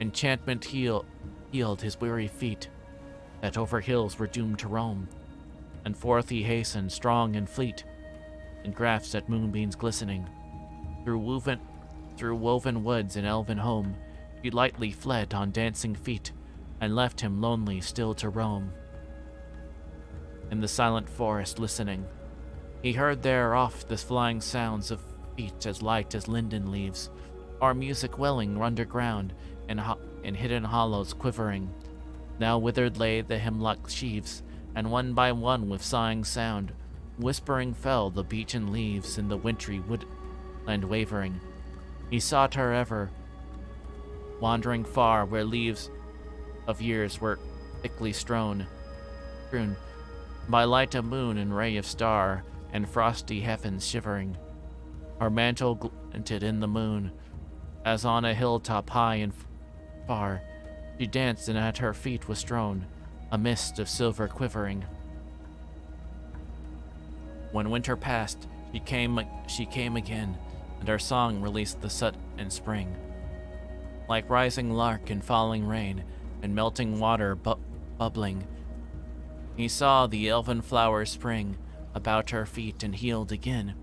Enchantment heal, healed his weary feet, that over hills were doomed to roam, and forth he hastened, strong and fleet, and grasped at moonbeams glistening. Through woven, through woven woods and elven home, he lightly fled on dancing feet, and left him lonely still to roam. In the silent forest listening, he heard there oft the flying sounds of feet as light as linden leaves, or music welling underground in, ho in hidden hollows quivering. Now withered lay the hemlock sheaves, and one by one with sighing sound, whispering fell the beechen leaves in the wintry woodland wavering. He sought her ever, wandering far where leaves of years were thickly strown, strewn by light of moon and ray of star, and frosty heavens shivering. Her mantle glinted in the moon, as on a hilltop high and far. She danced, and at her feet was strewn a mist of silver quivering. When winter passed, she came, she came again, and her song released the soot and spring. Like rising lark and falling rain, and melting water bu bubbling, he saw the elven flowers spring about her feet and healed again.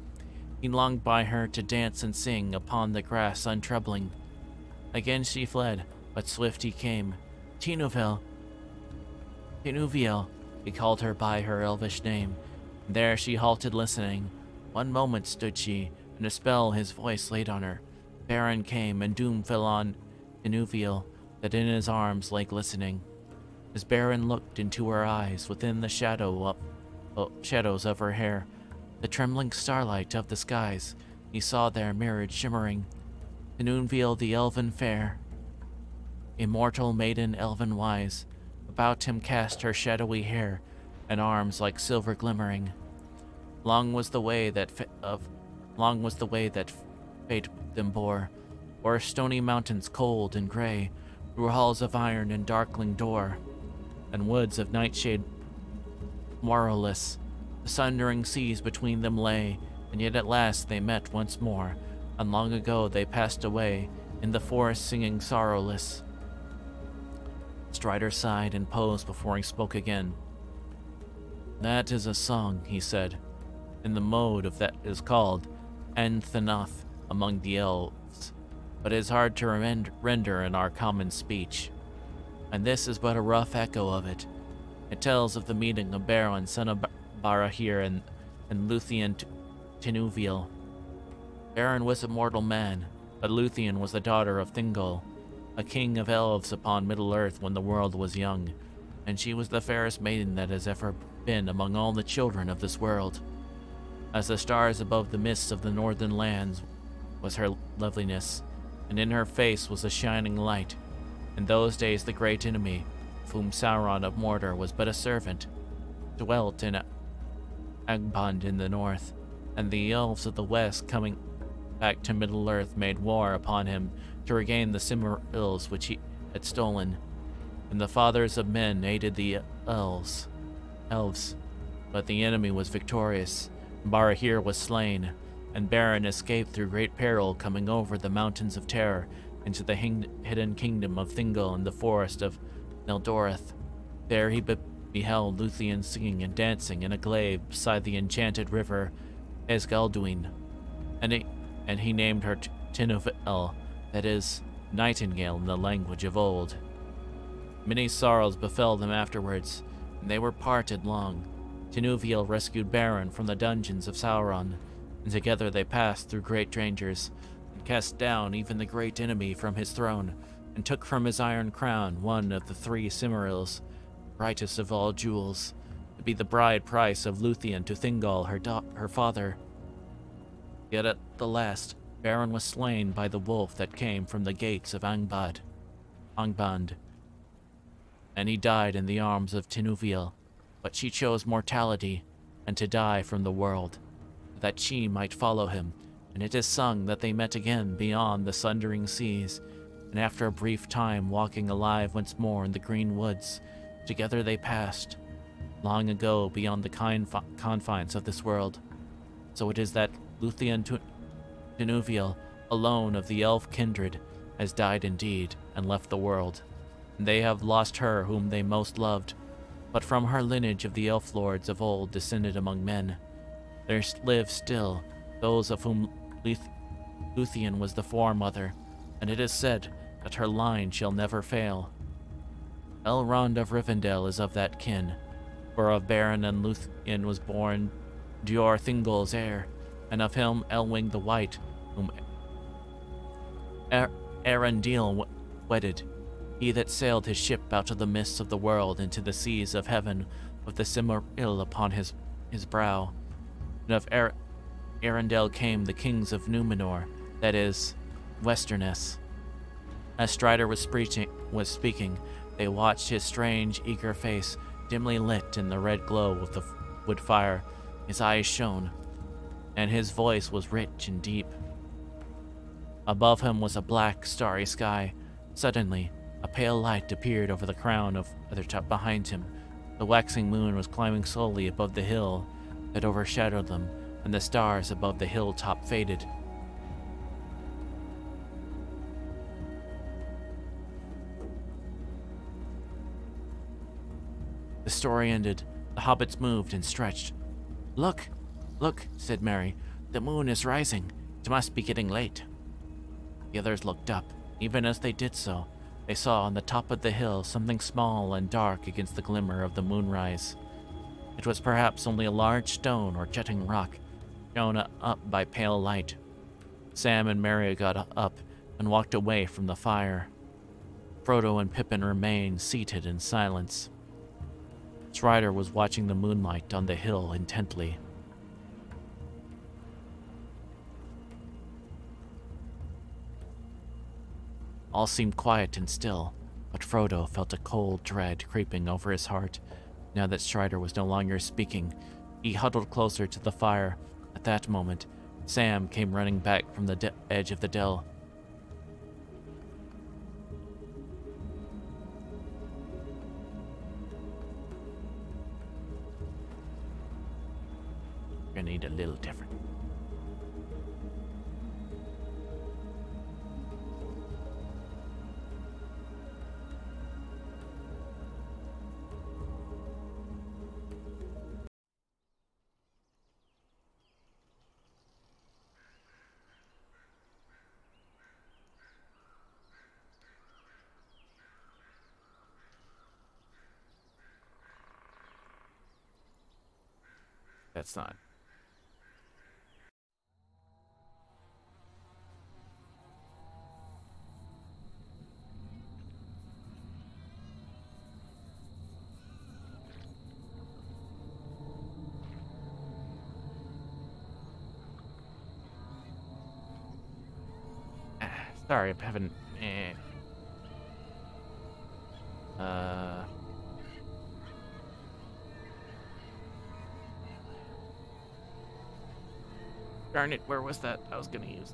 He longed by her to dance and sing upon the grass untroubling. Again she fled, but swift he came. Tinuvel, Tinuviel, he called her by her elvish name. There she halted listening. One moment stood she, and a spell his voice laid on her. Beren came, and doom fell on Tinuviel, that in his arms lay glistening. As Beren looked into her eyes within the shadow up, oh, shadows of her hair, the trembling starlight of the skies, he saw there mirrored shimmering, Tinuviel the elven fair, immortal maiden elven wise, about him cast her shadowy hair, and arms like silver glimmering. Long was the way that of, long was the way that fate them bore, o'er stony mountains cold and gray, through halls of iron and darkling door, and woods of nightshade morrowless. The sundering seas between them lay, and yet at last they met once more, and long ago they passed away, in the forest singing sorrowless. Strider sighed and posed before he spoke again. That is a song, he said, in the mode of that is called ann-thennath among the elves, but is hard to render in our common speech. And this is but a rough echo of it. It tells of the meeting of Beren, son of Barahir, and, and Luthien Tinuviel. Beren was a mortal man, but Luthien was the daughter of Thingol, a king of elves upon Middle-earth when the world was young, and she was the fairest maiden that has ever been among all the children of this world. As the stars above the mists of the northern lands was her loveliness, and in her face was a shining light. In those days the great enemy, of whom Sauron of Mordor was but a servant, dwelt in Angband in the north, and the elves of the west coming back to Middle-earth made war upon him to regain the Silmarils which he had stolen, and the fathers of men aided the elves. Elves, but the enemy was victorious. Barahir was slain, and Beren escaped through great peril, coming over the mountains of terror into the hidden kingdom of Thingol in the forest of Neldoreth. There he be beheld Luthien singing and dancing in a glade beside the enchanted river Esgalduin, and he, and he named her Tinuviel, that is, nightingale in the language of old. Many sorrows befell them afterwards, and they were parted long. Tinuviel rescued Beren from the dungeons of Sauron, and together they passed through great dangers, and cast down even the great enemy from his throne, and took from his iron crown one of the three Silmarils, brightest of all jewels, to be the bride price of Luthien to Thingol, her, her father. Yet at the last, Beren was slain by the wolf that came from the gates of Angband, Angband, and he died in the arms of Tinuviel, but she chose mortality and to die from the world, that she might follow him, and it is sung that they met again beyond the sundering seas, and after a brief time walking alive once more in the green woods, together they passed, long ago beyond the confines of this world. So it is that Luthien Tinuviel, alone of the elf kindred, has died indeed and left the world. They have lost her whom they most loved, but from her lineage of the elf lords of old descended among men. There live still those of whom Luth Luthien was the foremother, and it is said that her line shall never fail. Elrond of Rivendell is of that kin, for of Beren and Luthien was born Dior Thingol's heir, and of him Elwing the White, whom er Arundel wedded, he that sailed his ship out of the mists of the world into the seas of heaven, with the Silmaril upon his, his brow. And of er- Arundel came the kings of Numenor, that is, Westernesse. As Strider was, was speaking, they watched his strange, eager face, dimly lit in the red glow of the wood fire. His eyes shone, and his voice was rich and deep. Above him was a black, starry sky. Suddenly, a pale light appeared over the crown of the top behind him. The waxing moon was climbing slowly above the hill that overshadowed them, and the stars above the hilltop faded. The story ended. The hobbits moved and stretched. Look, look, said Merry. The moon is rising. It must be getting late. The others looked up. Even as they did so, they saw on the top of the hill something small and dark against the glimmer of the moonrise. It was perhaps only a large stone or jutting rock, shown up by pale light. Sam and Merry got up and walked away from the fire. Frodo and Pippin remained seated in silence. Strider was watching the moonlight on the hill intently. All seemed quiet and still, but Frodo felt a cold dread creeping over his heart. Now that Strider was no longer speaking, he huddled closer to the fire. At that moment, Sam came running back from the edge of the dell. Gonna need a little different. That's not. Ah, sorry, I'm having. Darn it, where was that? I was gonna use.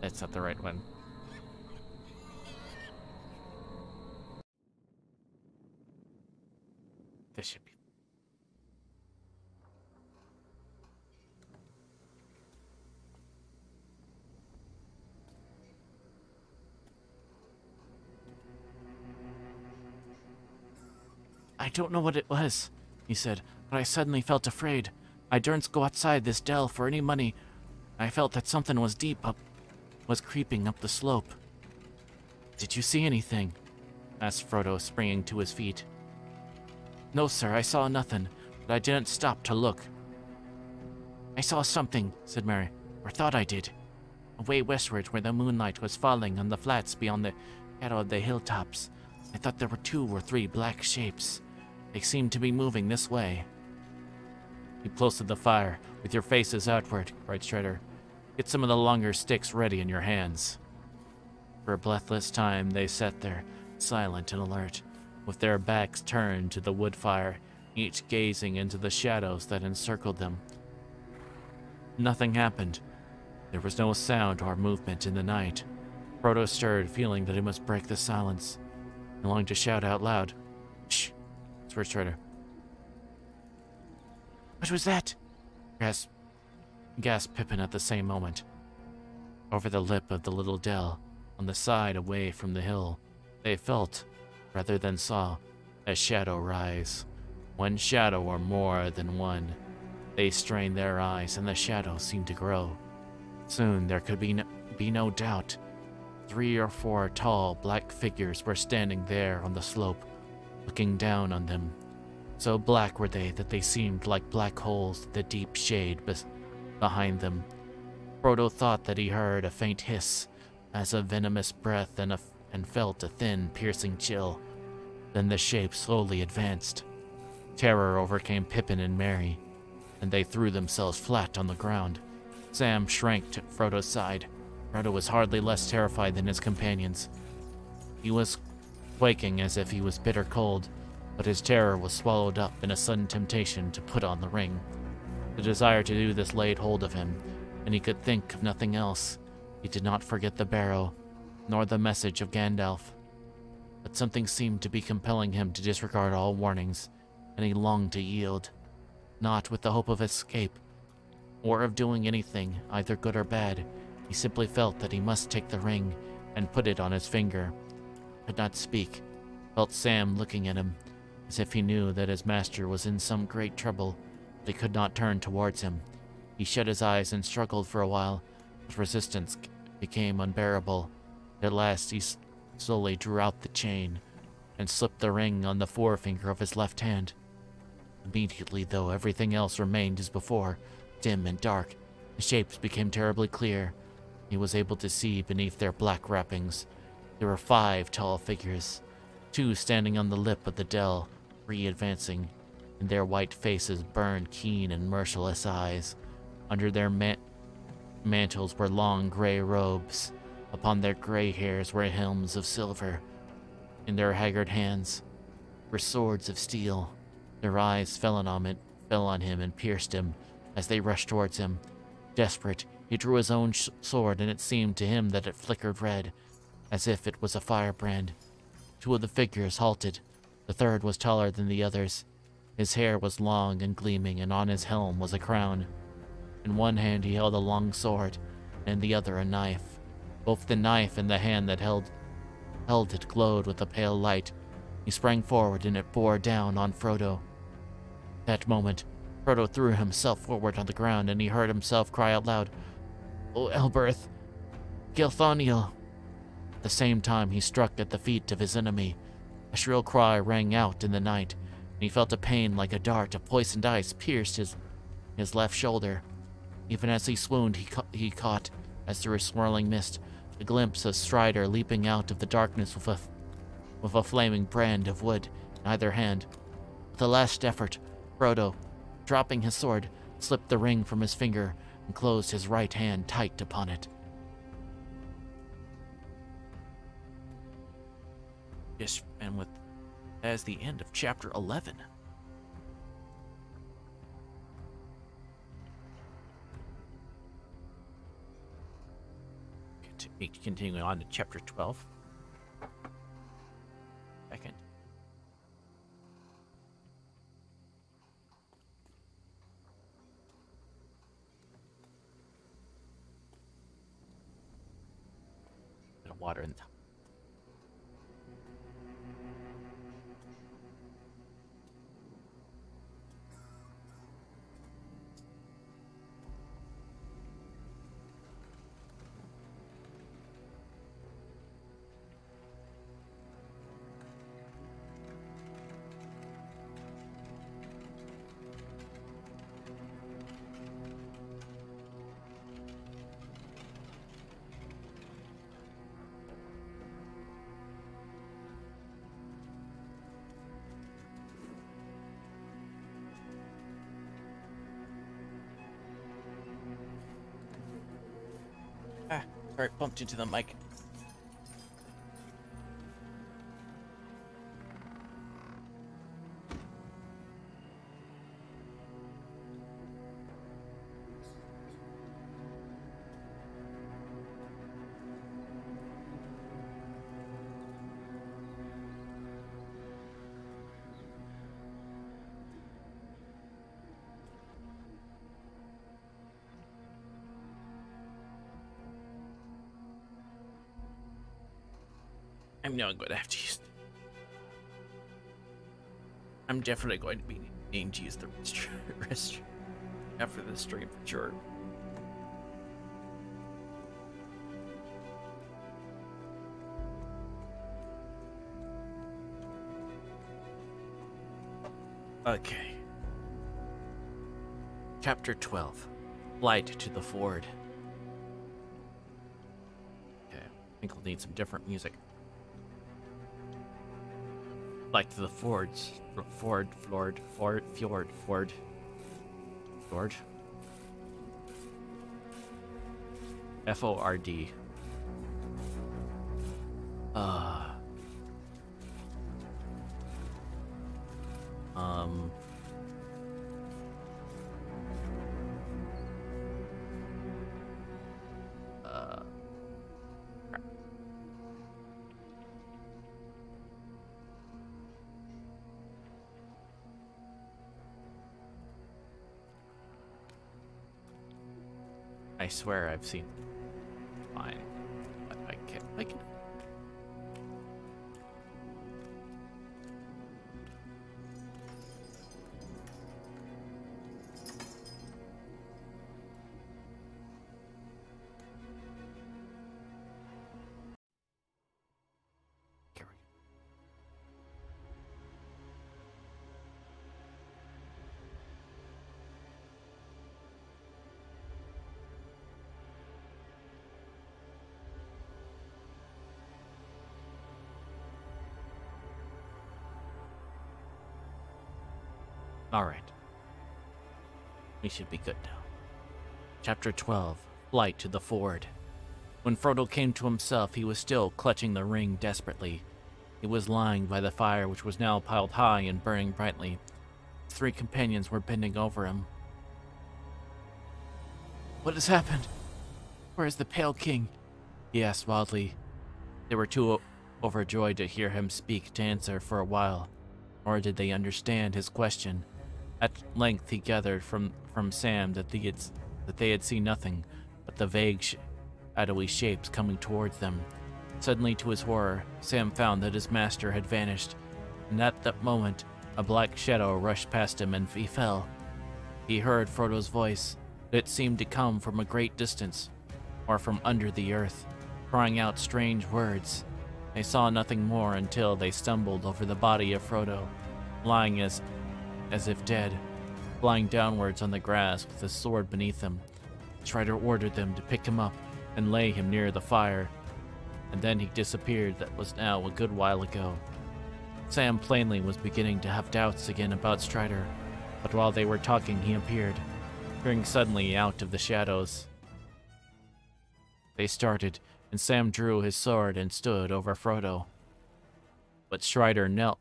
That's not the right one. This should be. I don't know what it was, he said, but I suddenly felt afraid. I daren't go outside this dell for any money. I felt that something was deep up, was creeping up the slope. Did you see anything? asked Frodo, springing to his feet. No, sir, I saw nothing, but I didn't stop to look. I saw something, said Merry, or thought I did. Away westward where the moonlight was falling on the flats beyond the shadow of the hilltops. I thought there were two or three black shapes. They seem to be moving this way. Keep close to the fire, with your faces outward, cried Strider. Get some of the longer sticks ready in your hands. For a breathless time, they sat there, silent and alert, with their backs turned to the wood fire, each gazing into the shadows that encircled them. Nothing happened. There was no sound or movement in the night. Frodo stirred, feeling that he must break the silence, and longed to shout out loud. Strider. What was that? Gasped, gasped Pippin at the same moment. Over the lip of the little dell, on the side away from the hill, they felt, rather than saw, a shadow rise. One shadow or more than one. They strained their eyes, and the shadow seemed to grow. Soon there could be no, be no doubt. Three or four tall, black figures were standing there on the slope, looking down on them. So black were they that they seemed like black holes in the deep shade behind them. Frodo thought that he heard a faint hiss as of venomous breath and, a, and felt a thin, piercing chill. Then the shape slowly advanced. Terror overcame Pippin and Merry, and they threw themselves flat on the ground. Sam shrank to Frodo's side. Frodo was hardly less terrified than his companions. He was quaking as if he was bitter cold, but his terror was swallowed up in a sudden temptation to put on the ring. The desire to do this laid hold of him, and he could think of nothing else. He did not forget the barrow, nor the message of Gandalf. But something seemed to be compelling him to disregard all warnings, and he longed to yield, not with the hope of escape, or of doing anything, either good or bad. He simply felt that he must take the ring and put it on his finger. Could not speak, felt Sam looking at him, as if he knew that his master was in some great trouble, but he could not turn towards him. He shut his eyes and struggled for a while, but resistance became unbearable. At last he slowly drew out the chain and slipped the ring on the forefinger of his left hand. Immediately, though, everything else remained as before, dim and dark. The shapes became terribly clear. He was able to see beneath their black wrappings. There were five tall figures, two standing on the lip of the dell, three advancing, and their white faces burned keen and merciless eyes. Under their ma mantles were long gray robes. Upon their gray hairs were helms of silver. In their haggard hands were swords of steel. Their eyes fell on him, fell on him and pierced him as they rushed towards him. Desperate, he drew his own sword, and it seemed to him that it flickered red, as if it was a firebrand. Two of the figures halted. The third was taller than the others. His hair was long and gleaming, and on his helm was a crown. In one hand he held a long sword, and in the other a knife. Both the knife and the hand that held held it glowed with a pale light. He sprang forward, and it bore down on Frodo. At that moment, Frodo threw himself forward on the ground, and he heard himself cry out loud, Oh, Elbereth, Gilthoniel!" At the same time, he struck at the feet of his enemy. A shrill cry rang out in the night, and he felt a pain like a dart of poisoned ice pierced his, his left shoulder. Even as he swooned, he, ca he caught, as through a swirling mist, a glimpse of Strider leaping out of the darkness with a, with a flaming brand of wood in either hand. With a last effort, Frodo, dropping his sword, slipped the ring from his finger and closed his right hand tight upon it. Yes, and with as the end of chapter 11. Continuing on to chapter 12. Second. Water in the Sorry, bumped into the mic. I'm now going to have to use. I'm definitely going to be needing to use the restroom [laughs] after this stream for sure. Okay. Chapter 12 Flight to the Ford. Okay, I think we'll need some different music. Like the Fords. Ford, Ford, Ford, Fjord, Ford. Fjord. F swear I've seen. Should be good now. Chapter 12 Flight to the Ford. When Frodo came to himself, he was still clutching the ring desperately. He was lying by the fire, which was now piled high and burning brightly. Three companions were bending over him. What has happened? Where is the Pale King? He asked wildly. They were too overjoyed to hear him speak to answer for a while, nor did they understand his question. At length he gathered from, from Sam that they, had, that they had seen nothing but the vague, sh- shadowy shapes coming towards them. Suddenly, to his horror, Sam found that his master had vanished, and at that moment, a black shadow rushed past him and he fell. He heard Frodo's voice, it seemed to come from a great distance, or from under the earth, crying out strange words. They saw nothing more until they stumbled over the body of Frodo, lying as as if dead, lying downwards on the grass with his sword beneath him. Strider ordered them to pick him up and lay him near the fire, and then he disappeared that was now a good while ago. Sam plainly was beginning to have doubts again about Strider, but while they were talking he appeared, peering suddenly out of the shadows. They started, and Sam drew his sword and stood over Frodo. But Strider knelt,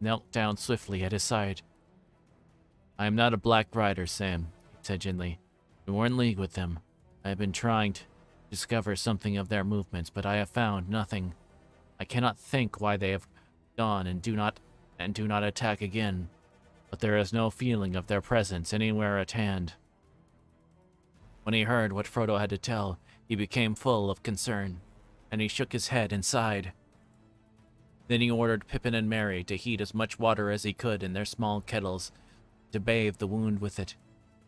knelt down swiftly at his side. I am not a Black Rider, Sam, he said gently. We were in league with them. I have been trying to discover something of their movements, but I have found nothing. I cannot think why they have gone and do not and do not attack again, but there is no feeling of their presence anywhere at hand. When he heard what Frodo had to tell, he became full of concern, and he shook his head and sighed. Then he ordered Pippin and Merry to heat as much water as he could in their small kettles, to bathe the wound with it.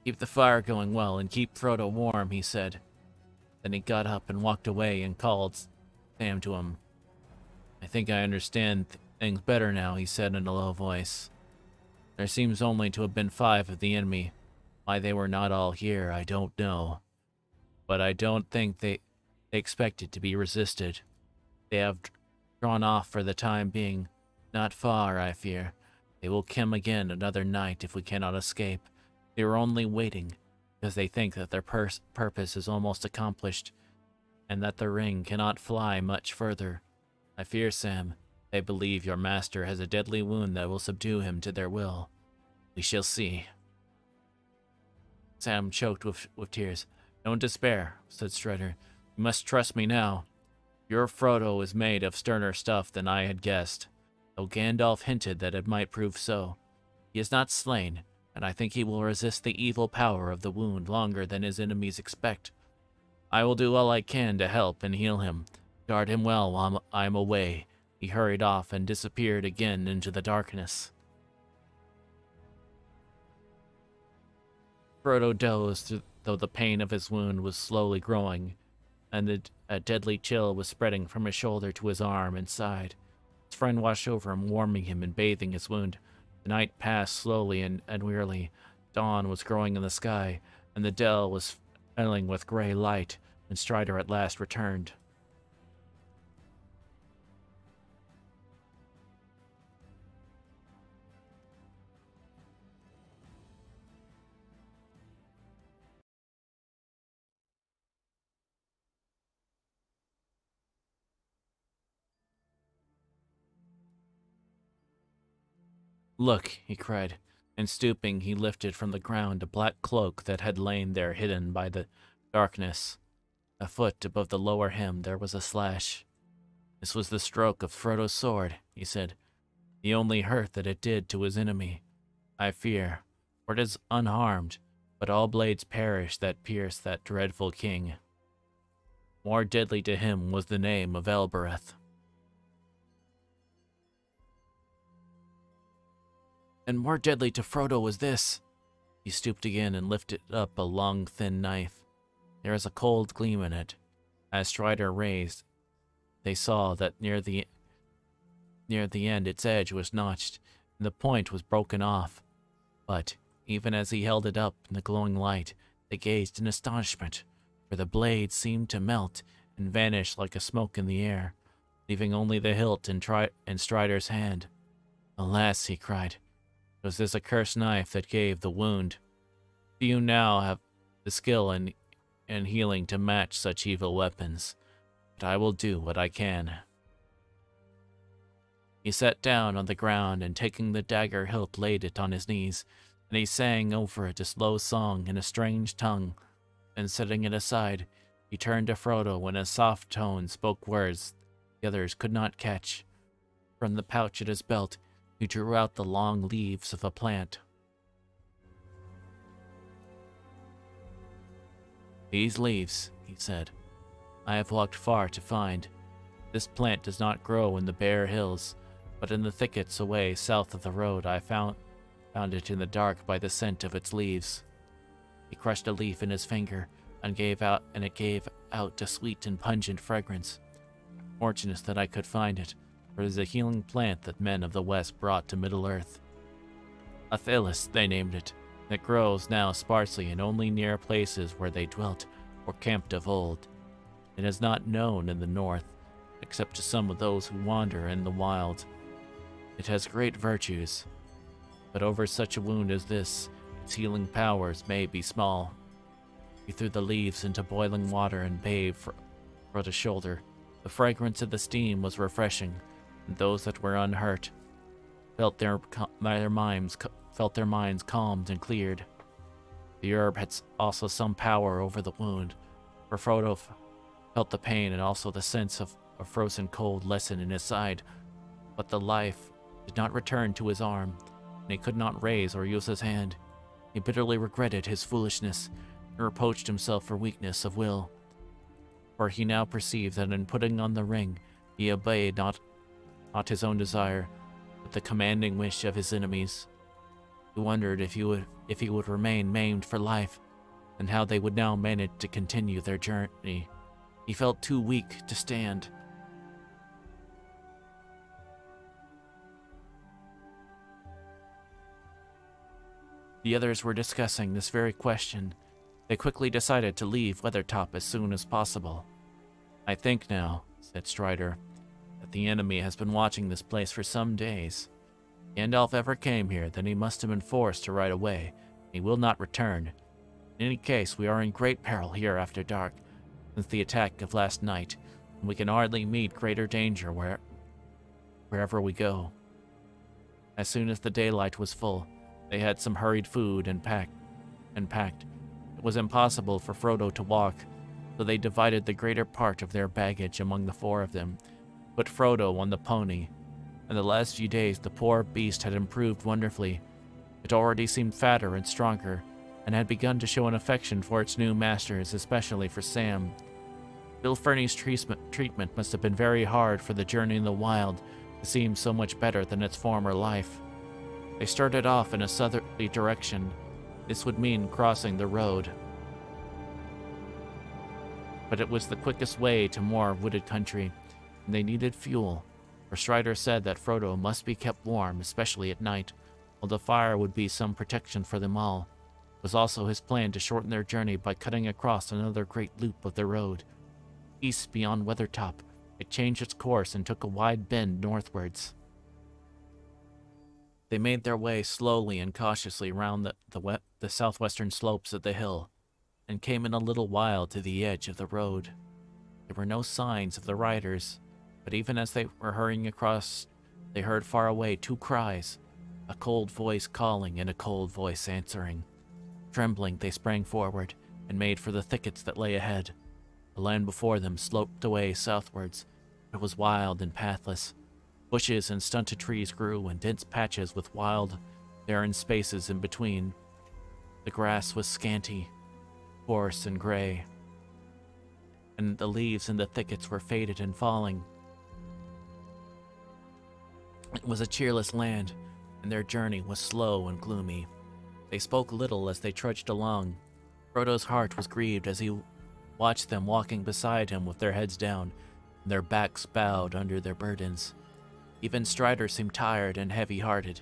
Keep the fire going well and keep Frodo warm, he said. Then he got up and walked away and called Sam to him. I think I understand th things better now, he said in a low voice. There seems only to have been five of the enemy. Why they were not all here, I don't know. But I don't think they, they expected to be resisted. They have drawn off for the time being. Not far, I fear. They will come again another night if we cannot escape. They are only waiting because they think that their purpose is almost accomplished and that the ring cannot fly much further. I fear, Sam, they believe your master has a deadly wound that will subdue him to their will. We shall see. Sam choked with, with tears. Don't despair, said Strider. You must trust me now. Your Frodo is made of sterner stuff than I had guessed, though Gandalf hinted that it might prove so. He is not slain, and I think he will resist the evil power of the wound longer than his enemies expect. I will do all I can to help and heal him. Guard him well while I am away. He hurried off and disappeared again into the darkness. Frodo dozed, though the pain of his wound was slowly growing, and a, deadly chill was spreading from his shoulder to his arm and side. Friend watched over him, warming him and bathing his wound. The night passed slowly and, and wearily. Dawn was growing in the sky, and the dell was filling with gray light when Strider at last returned. Look, he cried, and stooping, he lifted from the ground a black cloak that had lain there hidden by the darkness. A foot above the lower hem there was a slash. This was the stroke of Frodo's sword, he said, the only hurt that it did to his enemy. I fear, for it is unharmed, but all blades perish that pierce that dreadful king. More deadly to him was the name of Elbereth. And more deadly to Frodo was this. He stooped again and lifted up a long, thin knife. There was a cold gleam in it. As Strider raised, they saw that near the near the end its edge was notched, and the point was broken off. But even as he held it up in the glowing light, they gazed in astonishment, for the blade seemed to melt and vanish like a smoke in the air, leaving only the hilt in, in Strider's hand. Alas, he cried, was this accursed knife that gave the wound. Do you now have the skill and, and healing to match such evil weapons? But I will do what I can. He sat down on the ground and taking the dagger hilt laid it on his knees, and he sang over it a slow song in a strange tongue. and setting it aside, he turned to Frodo and in a soft tone spoke words the others could not catch. From the pouch at his belt, he drew out the long leaves of a plant. These leaves, he said, I have walked far to find. This plant does not grow in the bare hills, but in the thickets away south of the road I found, found it in the dark by the scent of its leaves. He crushed a leaf in his finger and gave out and it gave out a sweet and pungent fragrance. Fortunate that I could find it, for it is a healing plant that men of the West brought to Middle-earth. Athelas, they named it. that grows now sparsely and only near places where they dwelt or camped of old. It is not known in the north, except to some of those who wander in the wild. It has great virtues, but over such a wound as this, its healing powers may be small. He threw the leaves into boiling water and bathed for, for the shoulder. The fragrance of the steam was refreshing, those that were unhurt felt their, their minds felt their minds calmed and cleared. The herb had also some power over the wound, for Frodo felt the pain and also the sense of a frozen cold lessen in his side, but the life did not return to his arm, and he could not raise or use his hand. He bitterly regretted his foolishness and reproached himself for weakness of will. For he now perceived that in putting on the ring, he obeyed not, not his own desire, but the commanding wish of his enemies. He wondered if he would if he would remain maimed for life, and how they would now manage to continue their journey. He felt too weak to stand. The others were discussing this very question. They quickly decided to leave Weathertop as soon as possible. I think now, said Strider, the enemy has been watching this place for some days. If Gandalf ever came here, then he must have been forced to ride away. He will not return. In any case, we are in great peril here after dark, since the attack of last night, and we can hardly meet greater danger where, wherever we go. As soon as the daylight was full, they had some hurried food and packed. And packed. It was impossible for Frodo to walk, so they divided the greater part of their baggage among the four of them, put Frodo on the pony. In the last few days, the poor beast had improved wonderfully. It already seemed fatter and stronger, and had begun to show an affection for its new masters, especially for Sam. Bill Ferny's treatment must have been very hard for the journey in the wild to seem so much better than its former life. They started off in a southerly direction. This would mean crossing the road. But it was the quickest way to more wooded country, and they needed fuel. For Strider said that Frodo must be kept warm, especially at night, while the fire would be some protection for them all. It was also his plan to shorten their journey by cutting across another great loop of the road. East beyond Weathertop, it changed its course and took a wide bend northwards. They made their way slowly and cautiously round the, the, the southwestern slopes of the hill, and came in a little while to the edge of the road. There were no signs of the riders, but even as they were hurrying across, they heard far away two cries. a cold voice calling and a cold voice answering. Trembling, they sprang forward and made for the thickets that lay ahead. The land before them sloped away southwards. It was wild and pathless. Bushes and stunted trees grew in dense patches with wild, barren spaces in between. The grass was scanty, coarse and gray, and the leaves in the thickets were faded and falling. It was a cheerless land, and their journey was slow and gloomy. They spoke little as they trudged along. Frodo's heart was grieved as he watched them walking beside him with their heads down, and their backs bowed under their burdens. Even Strider seemed tired and heavy-hearted.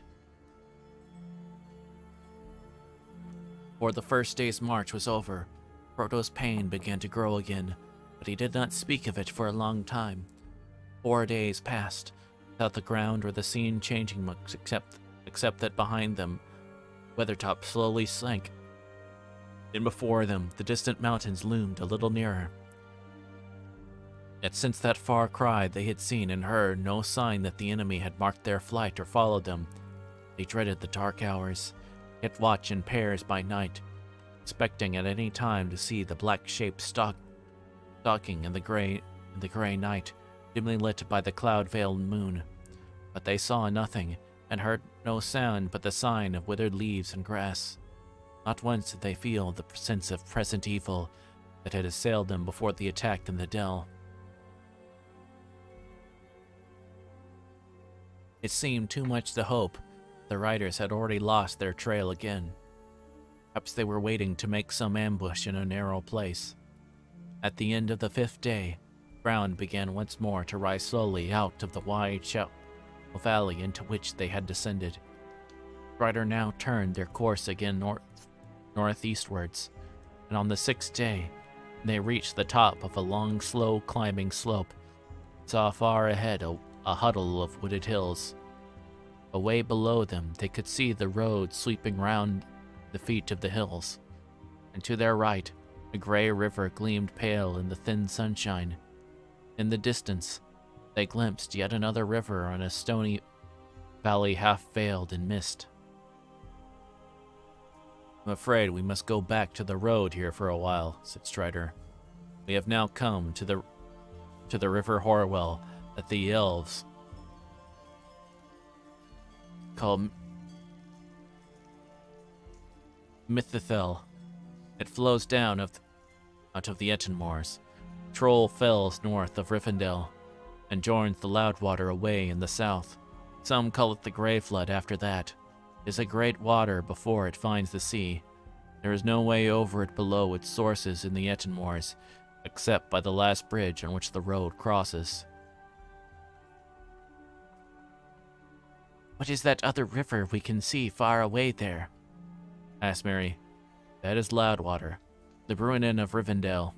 Before the first day's march was over, Frodo's pain began to grow again, but he did not speak of it for a long time. Four days passed, without the ground or the scene changing much except, except that behind them, Weathertop slowly sank, and before them the distant mountains loomed a little nearer. Yet since that far cry they had seen and heard no sign that the enemy had marked their flight or followed them. They dreaded the dark hours, kept watch in pairs by night, expecting at any time to see the black shape stalk, stalking in the gray in the gray night, dimly lit by the cloud-veiled moon. But they saw nothing, and heard no sound but the sign of withered leaves and grass. Not once did they feel the sense of present evil that had assailed them before the attack in the dell. It seemed too much to hope the riders had already lost their trail again. Perhaps they were waiting to make some ambush in a narrow place. At the end of the fifth day, ground began once more to rise slowly out of the wide shallow valley into which they had descended. Strider now turned their course again north northeastwards, and on the sixth day, they reached the top of a long, slow climbing slope, saw far ahead a, a huddle of wooded hills. Away below them, they could see the road sweeping round the feet of the hills, and to their right, a gray river gleamed pale in the thin sunshine. In the distance, they glimpsed yet another river on a stony valley half veiled in mist. I'm afraid we must go back to the road here for a while, said Strider. We have now come to the to the river Hoarwell that the elves call Mitheithel. It flows down of out of the Ettenmoors, Troll Fells north of Rivendell, and joins the Loudwater away in the south. Some call it the Grey Flood after that is a great water before it finds the sea. There is no way over it below its sources in the Ettenmoors, except by the last bridge on which the road crosses. What is that other river we can see far away there? asked Merry. That is Loudwater, the Bruinen of Rivendell,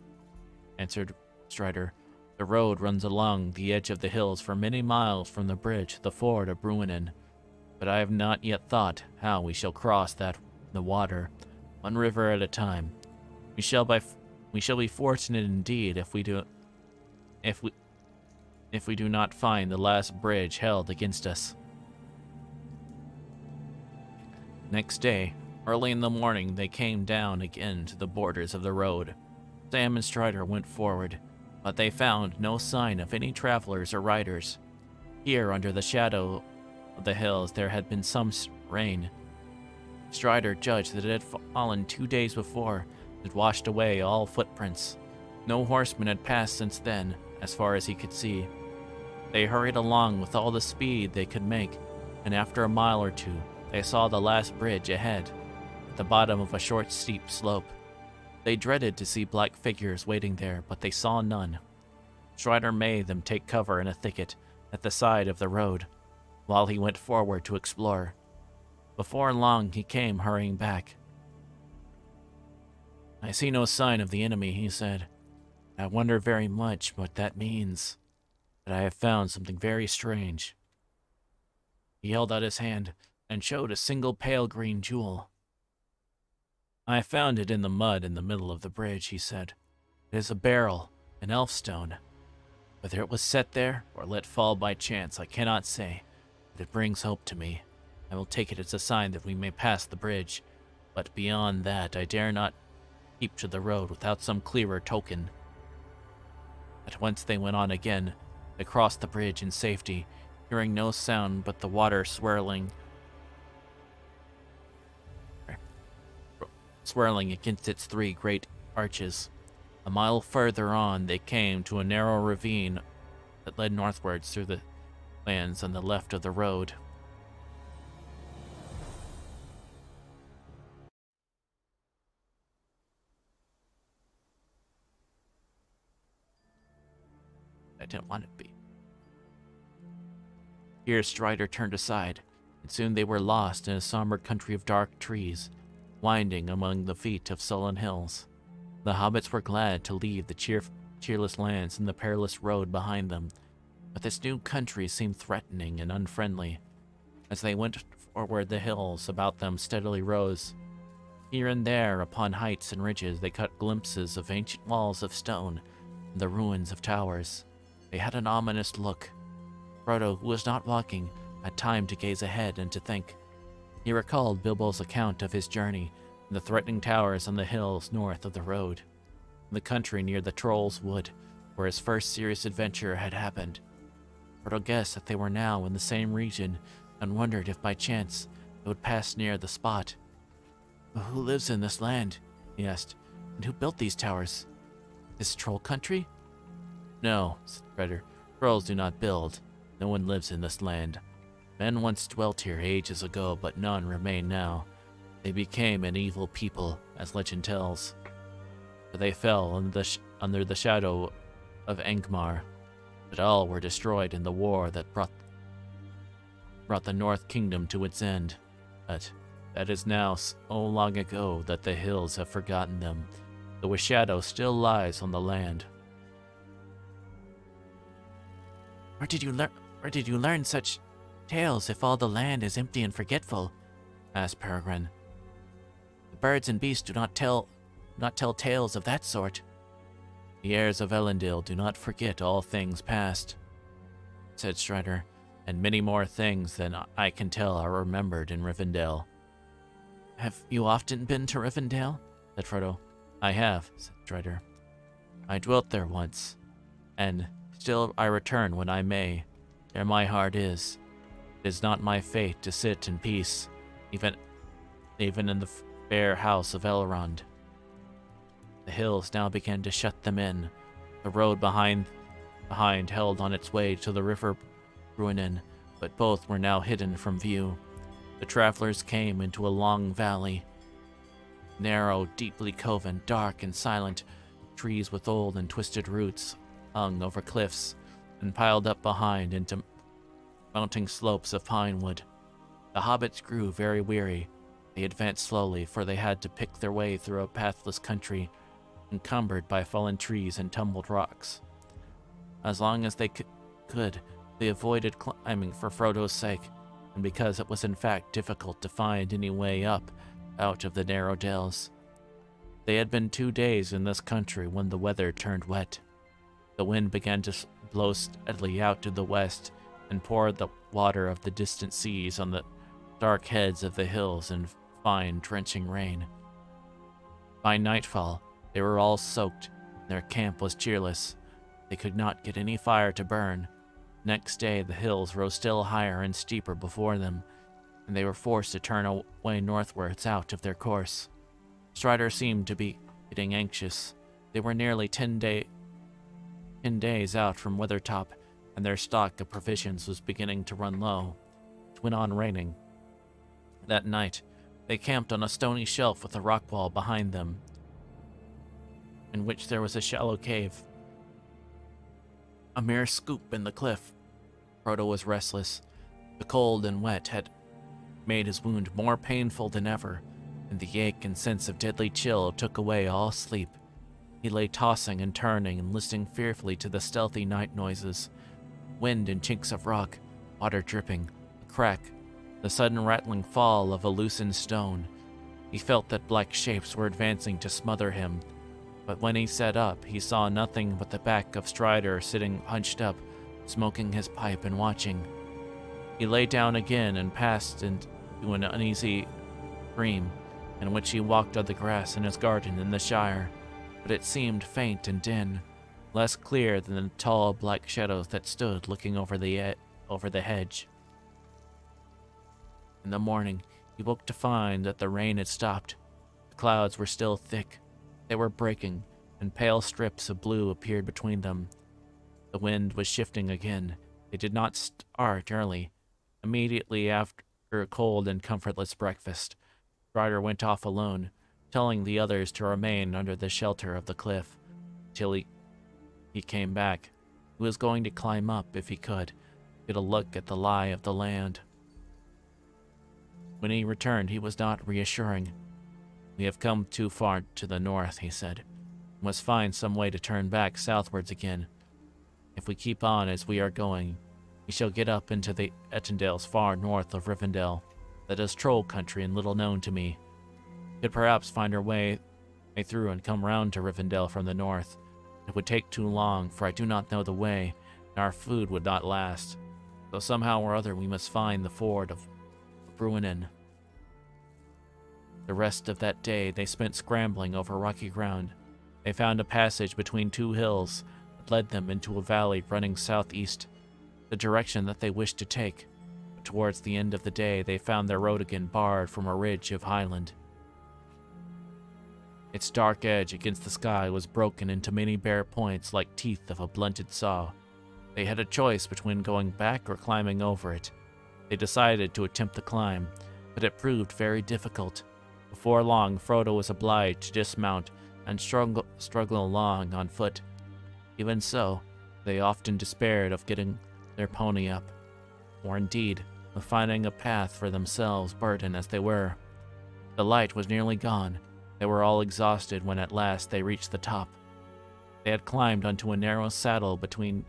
answered Strider. The road runs along the edge of the hills for many miles from the bridge, the ford of Bruinen but I have not yet thought how we shall cross that the water, one river at a time. We shall by we shall be fortunate indeed if we do if we if we do not find the last bridge held against us. Next day, early in the morning, they came down again to the borders of the road. Sam and Strider went forward, but they found no sign of any travelers or riders. Here, under the shadow of the hills, there had been some rain. Strider judged that it had fallen two days before, it washed away all footprints. No horseman had passed since then, as far as he could see. They hurried along with all the speed they could make, and after a mile or two, they saw the last bridge ahead, at the bottom of a short, steep slope. They dreaded to see black figures waiting there, but they saw none. Strider made them take cover in a thicket at the side of the road while he went forward to explore. Before long, he came hurrying back. I see no sign of the enemy, he said. I wonder very much what that means. That I have found something very strange. He held out his hand and showed a single pale green jewel. I found it in the mud in the middle of the bridge, he said. It is a beryl, an elfstone. Whether it was set there or let fall by chance, I cannot say but it brings hope to me. I will take it as a sign that we may pass the bridge, but beyond that I dare not keep to the road without some clearer token. At once they went on again. They crossed the bridge in safety, hearing no sound but the water swirling swirling against its three great arches. A mile further on, they came to a narrow ravine that led northwards through the lands on the left of the road. I didn't want it to be. Here Strider turned aside, and soon they were lost in a somber country of dark trees, winding among the feet of sullen hills. The hobbits were glad to leave the cheer cheerless lands and the perilous road behind them, but this new country seemed threatening and unfriendly. As they went forward, the hills about them steadily rose. Here and there, upon heights and ridges, they caught glimpses of ancient walls of stone and the ruins of towers. They had an ominous look. Frodo, who was not walking, had time to gaze ahead and to think. He recalled Bilbo's account of his journey and the threatening towers on the hills north of the road, the country near the Troll's Wood, where his first serious adventure had happened. Frodo guessed that they were now in the same region and wondered if by chance they would pass near the spot. Who lives in this land? he asked. And who built these towers? This troll country? No, said Frodo. Trolls do not build. No one lives in this land. Men once dwelt here ages ago, but none remain now. They became an evil people, as legend tells. For they fell under the, under the shadow of Angmar, but all were destroyed in the war that brought, brought the North Kingdom to its end. But that is now so oh, long ago that the hills have forgotten them, though a shadow still lies on the land. Where did you learn? Where did you learn such tales if all the land is empty and forgetful? asked Peregrine. The birds and beasts do not tell, not tell tales of that sort. The heirs of Elendil do not forget all things past, said Strider, and many more things than I can tell are remembered in Rivendell. Have you often been to Rivendell? said Frodo. I have, said Strider. I dwelt there once, and still I return when I may. There my heart is. It is not my fate to sit in peace, even, even in the fair house of Elrond. The hills now began to shut them in. The road behind, behind held on its way to the river Bruinen, but both were now hidden from view. The travelers came into a long valley, narrow, deeply coven, dark and silent, trees with old and twisted roots hung over cliffs and piled up behind into mounting slopes of pine wood. The hobbits grew very weary. They advanced slowly, for they had to pick their way through a pathless country, encumbered by fallen trees and tumbled rocks. As long as they could, they avoided climbing for Frodo's sake, and because it was in fact difficult to find any way up out of the narrow dells. They had been two days in this country when the weather turned wet. The wind began to blow steadily out to the west and pour the water of the distant seas on the dark heads of the hills in fine, drenching rain. By nightfall, they were all soaked, and their camp was cheerless. They could not get any fire to burn. Next day, the hills rose still higher and steeper before them, and they were forced to turn away northwards out of their course. Strider seemed to be getting anxious. They were nearly ten, day, ten days out from Weathertop, and their stock of provisions was beginning to run low. It went on raining. That night, they camped on a stony shelf with a rock wall behind them, in which there was a shallow cave. A mere scoop in the cliff. Frodo was restless. The cold and wet had made his wound more painful than ever, and the ache and sense of deadly chill took away all sleep. He lay tossing and turning and listening fearfully to the stealthy night noises wind and chinks of rock, water dripping, a crack, the sudden rattling fall of a loosened stone. He felt that black shapes were advancing to smother him, but when he sat up, he saw nothing but the back of Strider sitting hunched up, smoking his pipe and watching. He lay down again and passed into an uneasy dream in which he walked on the grass in his garden in the Shire, but it seemed faint and dim, less clear than the tall black shadows that stood looking over the over the hedge. In the morning, he woke to find that the rain had stopped. The clouds were still thick. They were breaking, and pale strips of blue appeared between them. The wind was shifting again. They did not start early. Immediately after a cold and comfortless breakfast, Ryder went off alone, telling the others to remain under the shelter of the cliff till he, he came back. He was going to climb up if he could, get a look at the lie of the land. When he returned, he was not reassuring. We have come too far to the north, he said. We must find some way to turn back southwards again. If we keep on as we are going, we shall get up into the Ettendales far north of Rivendell. That is troll country and little known to me. Could perhaps find our way, way through and come round to Rivendell from the north. It would take too long, for I do not know the way, and our food would not last. So somehow or other we must find the ford of Bruinen. The rest of that day they spent scrambling over rocky ground. They found a passage between two hills that led them into a valley running southeast, the direction that they wished to take. But towards the end of the day, they found their road again barred from a ridge of highland. Its dark edge against the sky was broken into many bare points like teeth of a blunted saw. They had a choice between going back or climbing over it. They decided to attempt the climb, but it proved very difficult. Before long, Frodo was obliged to dismount and struggle, struggle along on foot. Even so, they often despaired of getting their pony up, or indeed, of finding a path for themselves, burdened as they were. The light was nearly gone. They were all exhausted when at last they reached the top. They had climbed onto a narrow saddle between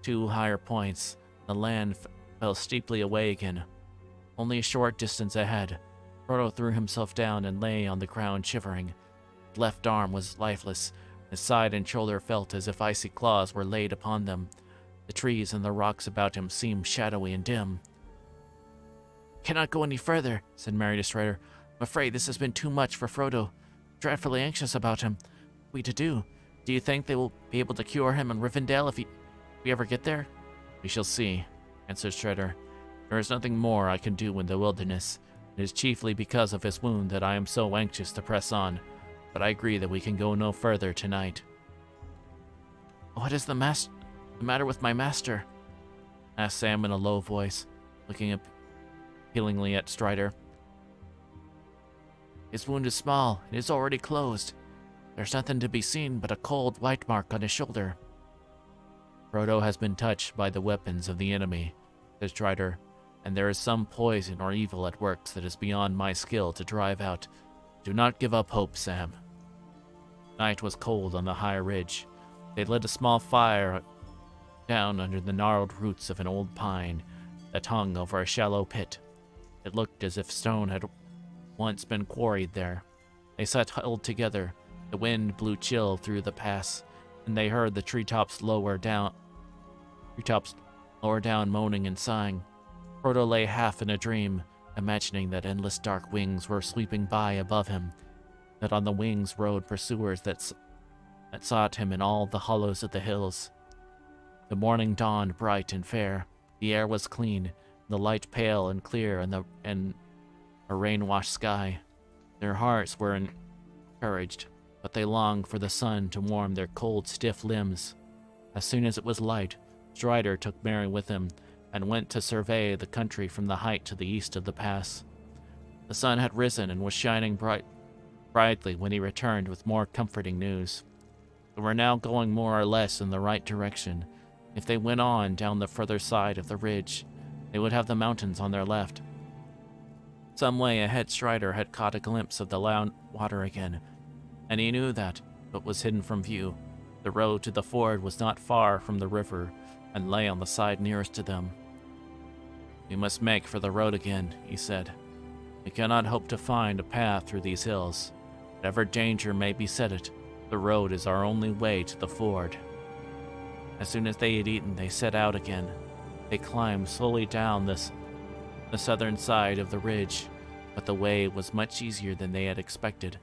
two higher points. The land fell steeply away again. Only a short distance ahead, Frodo threw himself down and lay on the ground shivering. His left arm was lifeless. His side and shoulder felt as if icy claws were laid upon them. The trees and the rocks about him seemed shadowy and dim. Cannot go any further, said Merry to Strider. I'm afraid this has been too much for Frodo. Dreadfully anxious about him. What we to do? Do you think they will be able to cure him in Rivendell if, he, we ever get there? We shall see, answered Strider. There is nothing more I can do in the wilderness. It is chiefly because of his wound that I am so anxious to press on, but I agree that we can go no further tonight. What is the, mas- the matter with my master? asked Sam in a low voice, looking appealingly at Strider. His wound is small and is already closed. There's nothing to be seen but a cold white mark on his shoulder. Frodo has been touched by the weapons of the enemy, said Strider, and there is some poison or evil at work that is beyond my skill to drive out. Do not give up hope, Sam. Night was cold on the high ridge. They lit a small fire down under the gnarled roots of an old pine that hung over a shallow pit. It looked as if stone had once been quarried there. They sat huddled together. The wind blew chill through the pass, and they heard the treetops lower down treetops lower down moaning and sighing. Frodo lay half in a dream, imagining that endless dark wings were sweeping by above him, that on the wings rode pursuers that, that sought him in all the hollows of the hills. The morning dawned bright and fair. The air was clean, the light pale and clear and the in a rain-washed sky. Their hearts were encouraged, but they longed for the sun to warm their cold, stiff limbs. As soon as it was light, Strider took Merry with him and went to survey the country from the height to the east of the pass. The sun had risen and was shining bright, brightly when he returned with more comforting news. They were now going more or less in the right direction. If they went on down the further side of the ridge, they would have the mountains on their left. Some way ahead, Strider had caught a glimpse of the loud water again, and he knew that, but was hidden from view. The road to the ford was not far from the river and lay on the side nearest to them. We must make for the road again, he said. We cannot hope to find a path through these hills. Whatever danger may beset it, the road is our only way to the ford. As soon as they had eaten, they set out again. They climbed slowly down this, the southern side of the ridge, but the way was much easier than they had expected,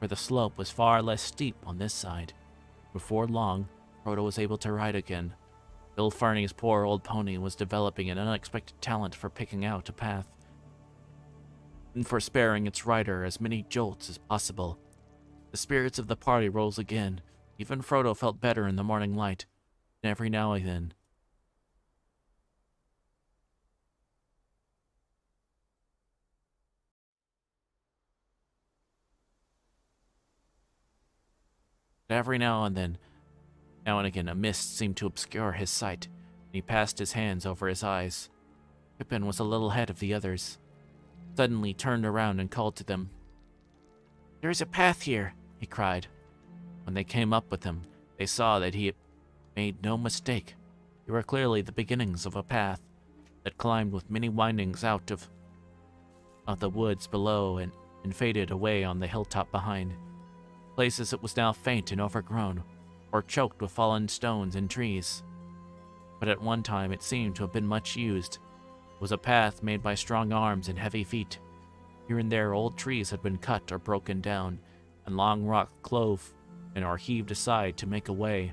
for the slope was far less steep on this side. Before long, Frodo was able to ride again. Bill Ferny's poor old pony was developing an unexpected talent for picking out a path, and for sparing its rider as many jolts as possible. The spirits of the party rose again. Even Frodo felt better in the morning light, and every now and then Every now and then, now and again, a mist seemed to obscure his sight, and he passed his hands over his eyes. Pippin was a little ahead of the others. Suddenly turned around and called to them. There is a path here, he cried. When they came up with him, they saw that he had made no mistake. They were clearly the beginnings of a path that climbed with many windings out of, of the woods below and, and faded away on the hilltop behind places it was now faint and overgrown, or choked with fallen stones and trees. But at one time it seemed to have been much used. It was a path made by strong arms and heavy feet. Here and there old trees had been cut or broken down, and long rock clove and or heaved aside to make a way.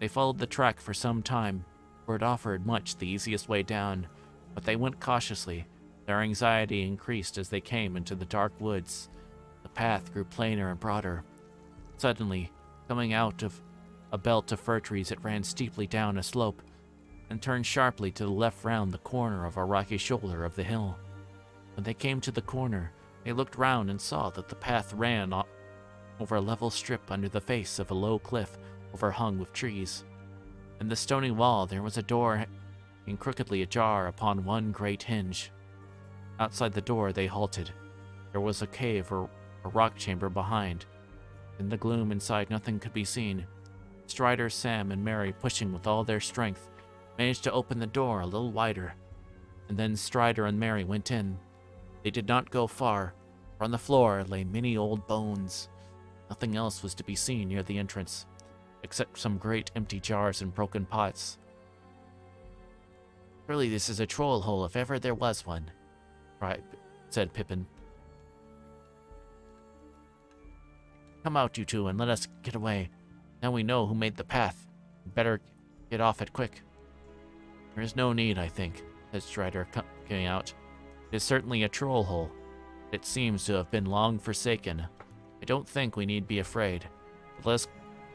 They followed the track for some time, for it offered much the easiest way down, but they went cautiously. Their anxiety increased as they came into the dark woods. The path grew plainer and broader, Suddenly, coming out of a belt of fir trees, it ran steeply down a slope and turned sharply to the left round the corner of a rocky shoulder of the hill. When they came to the corner, they looked round and saw that the path ran over a level strip under the face of a low cliff overhung with trees. In the stony wall there was a door hanging crookedly ajar upon one great hinge. Outside the door they halted. There was a cave or a rock chamber behind, in the gloom inside, nothing could be seen. Strider, Sam, and Merry, pushing with all their strength, managed to open the door a little wider. And then Strider and Merry went in. They did not go far, for on the floor lay many old bones. Nothing else was to be seen near the entrance, except some great empty jars and broken pots. Surely this is a troll hole if ever there was one, right, said Pippin, Come out, you two, and let us get away. Now we know who made the path. better get off it quick. There is no need, I think, said Strider, coming out. It is certainly a troll hole. It seems to have been long forsaken. I don't think we need be afraid. But let's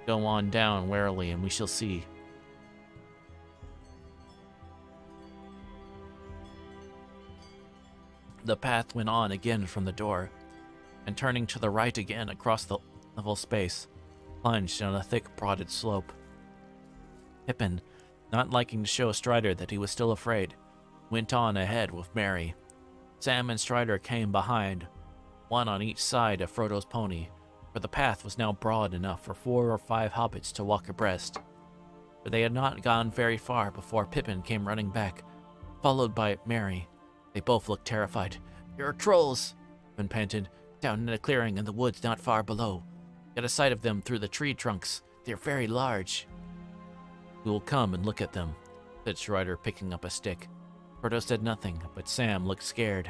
go on down warily and we shall see. The path went on again from the door, and turning to the right again across the level space, plunged down a thick, prodded slope. Pippin, not liking to show Strider that he was still afraid, went on ahead with Merry. Sam and Strider came behind, one on each side of Frodo's pony, for the path was now broad enough for four or five hobbits to walk abreast. But they had not gone very far before Pippin came running back, followed by Merry. They both looked terrified. You're trolls, Pippin panted, down in a clearing in the woods not far below. Get a sight of them through the tree trunks. They're very large. We will come and look at them, said Strider, picking up a stick. Frodo said nothing, but Sam looked scared.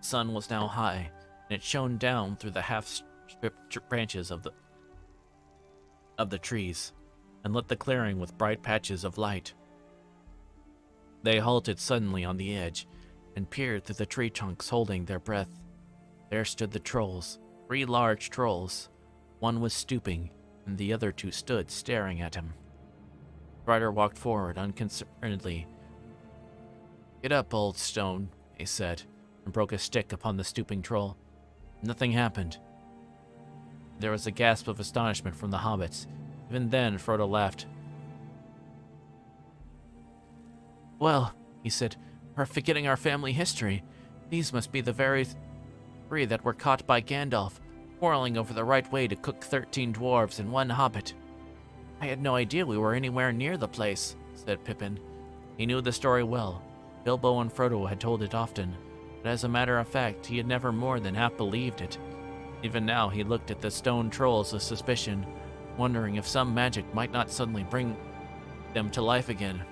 The sun was now high, and it shone down through the half-stripped branches of the of the trees, and lit the clearing with bright patches of light. They halted suddenly on the edge and peered through the tree trunks holding their breath. There stood the trolls, three large trolls. One was stooping, and the other two stood staring at him. Strider walked forward unconcernedly. Get up, old stone, he said, and broke a stick upon the stooping troll. Nothing happened. There was a gasp of astonishment from the hobbits. Even then, Frodo laughed. Well, he said, we're forgetting our family history. These must be the very three that were caught by Gandalf, quarreling over the right way to cook 13 dwarves and one hobbit. I had no idea we were anywhere near the place, said Pippin. He knew the story well. Bilbo and Frodo had told it often, but as a matter of fact, he had never more than half believed it. Even now, he looked at the stone trolls with suspicion, wondering if some magic might not suddenly bring them to life again.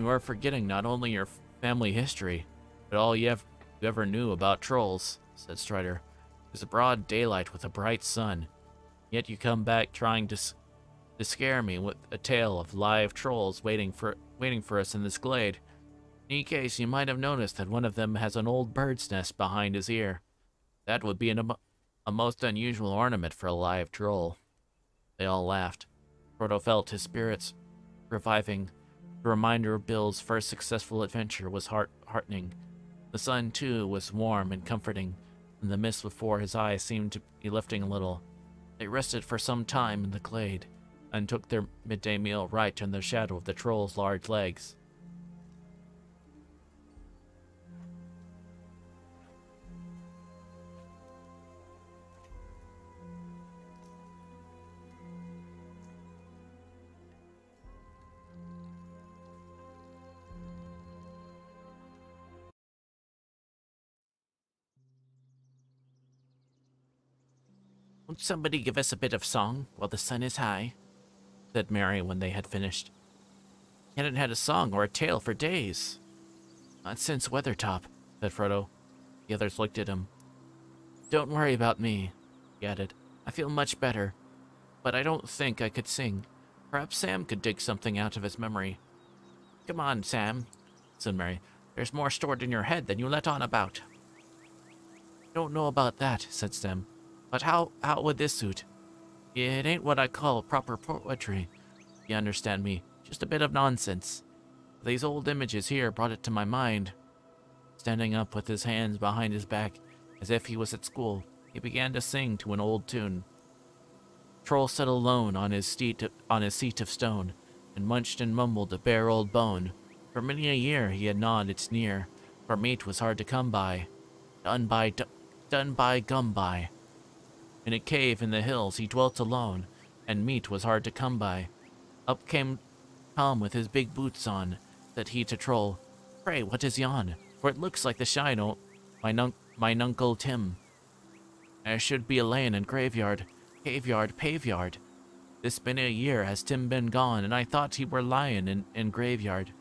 You are forgetting not only your family history, but all you, have, you ever knew about trolls, said Strider. It was a broad daylight with a bright sun, yet you come back trying to, to scare me with a tale of live trolls waiting for, waiting for us in this glade. In any case, you might have noticed that one of them has an old bird's nest behind his ear. That would be an, a most unusual ornament for a live troll. They all laughed. Frodo felt his spirits reviving. The reminder of Bilbo's first successful adventure was heart heartening. The sun, too, was warm and comforting, and the mist before his eyes seemed to be lifting a little. They rested for some time in the glade, and took their midday meal right in the shadow of the troll's large legs. Won't somebody give us a bit of song while the sun is high? said Merry when they had finished. He hadn't had a song or a tale for days. Not since Weathertop, said Frodo. The others looked at him. Don't worry about me, he added. I feel much better, but I don't think I could sing. Perhaps Sam could dig something out of his memory. Come on, Sam, said Merry. There's more stored in your head than you let on about. Don't know about that, said Sam. But how, how would this suit? It ain't what I call proper poetry. You understand me? Just a bit of nonsense. These old images here brought it to my mind. Standing up with his hands behind his back, as if he was at school, he began to sing to an old tune. Troll sat alone on his seat on his seat of stone, and munched and mumbled a bare old bone. For many a year he had gnawed its near, for meat was hard to come by. Done by, done by, gum by. In a cave in the hills he dwelt alone, and meat was hard to come by. Up came Tom with his big boots on. Said he to Troll, Pray, what is yon? For it looks like the shine oh, o' my, nunk my nuncle Tim. I should be a layin' in graveyard, caveyard, paveyard. This been a year has Tim been gone, and I thought he were lying in, in graveyard.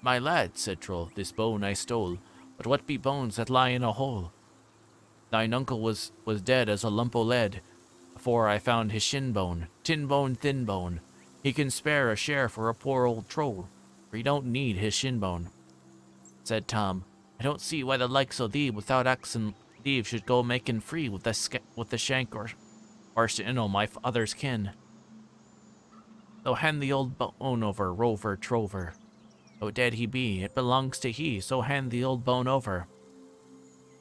My lad, said Troll, this bone I stole, but what be bones that lie in a hole? Thine uncle was, was dead as a lump o' lead, afore I found his shin bone, tin bone, thin bone. He can spare a share for a poor old troll, for he don't need his shin bone. Said Tom, I don't see why the likes o' thee without axe and leave should go making free with the with the shank or, or know my father's kin. So hand the old bone over, rover, trover. Though dead he be, it belongs to he, so hand the old bone over.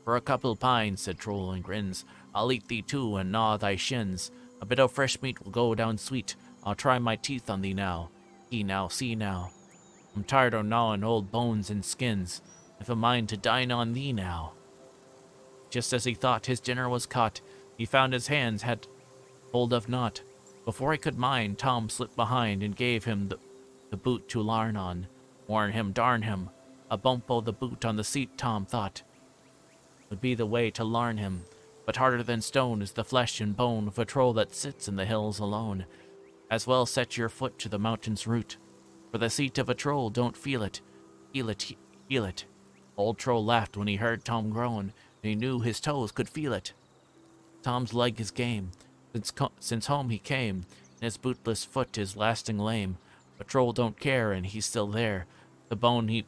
For a couple of pines, said Troll and grins. I'll eat thee too and gnaw thy shins. A bit of fresh meat will go down sweet. I'll try my teeth on thee now. See now, see now. I'm tired of gnawing old bones and skins. I've a mind to dine on thee now. Just as he thought his dinner was caught, he found his hands had hold of naught. Before he could mind, Tom slipped behind and gave him the, the boot to larn on. Warn him, darn him. A bump o' the boot on the seat, Tom thought would be the way to larn him. But harder than stone is the flesh and bone of a troll that sits in the hills alone. As well set your foot to the mountain's root, for the seat of a troll don't feel it. Feel it, feel it. Old Troll laughed when he heard Tom groan, he knew his toes could feel it. Tom's leg is game, since, since home he came, and his bootless foot is lasting lame. But Troll don't care, and he's still there. The bone he,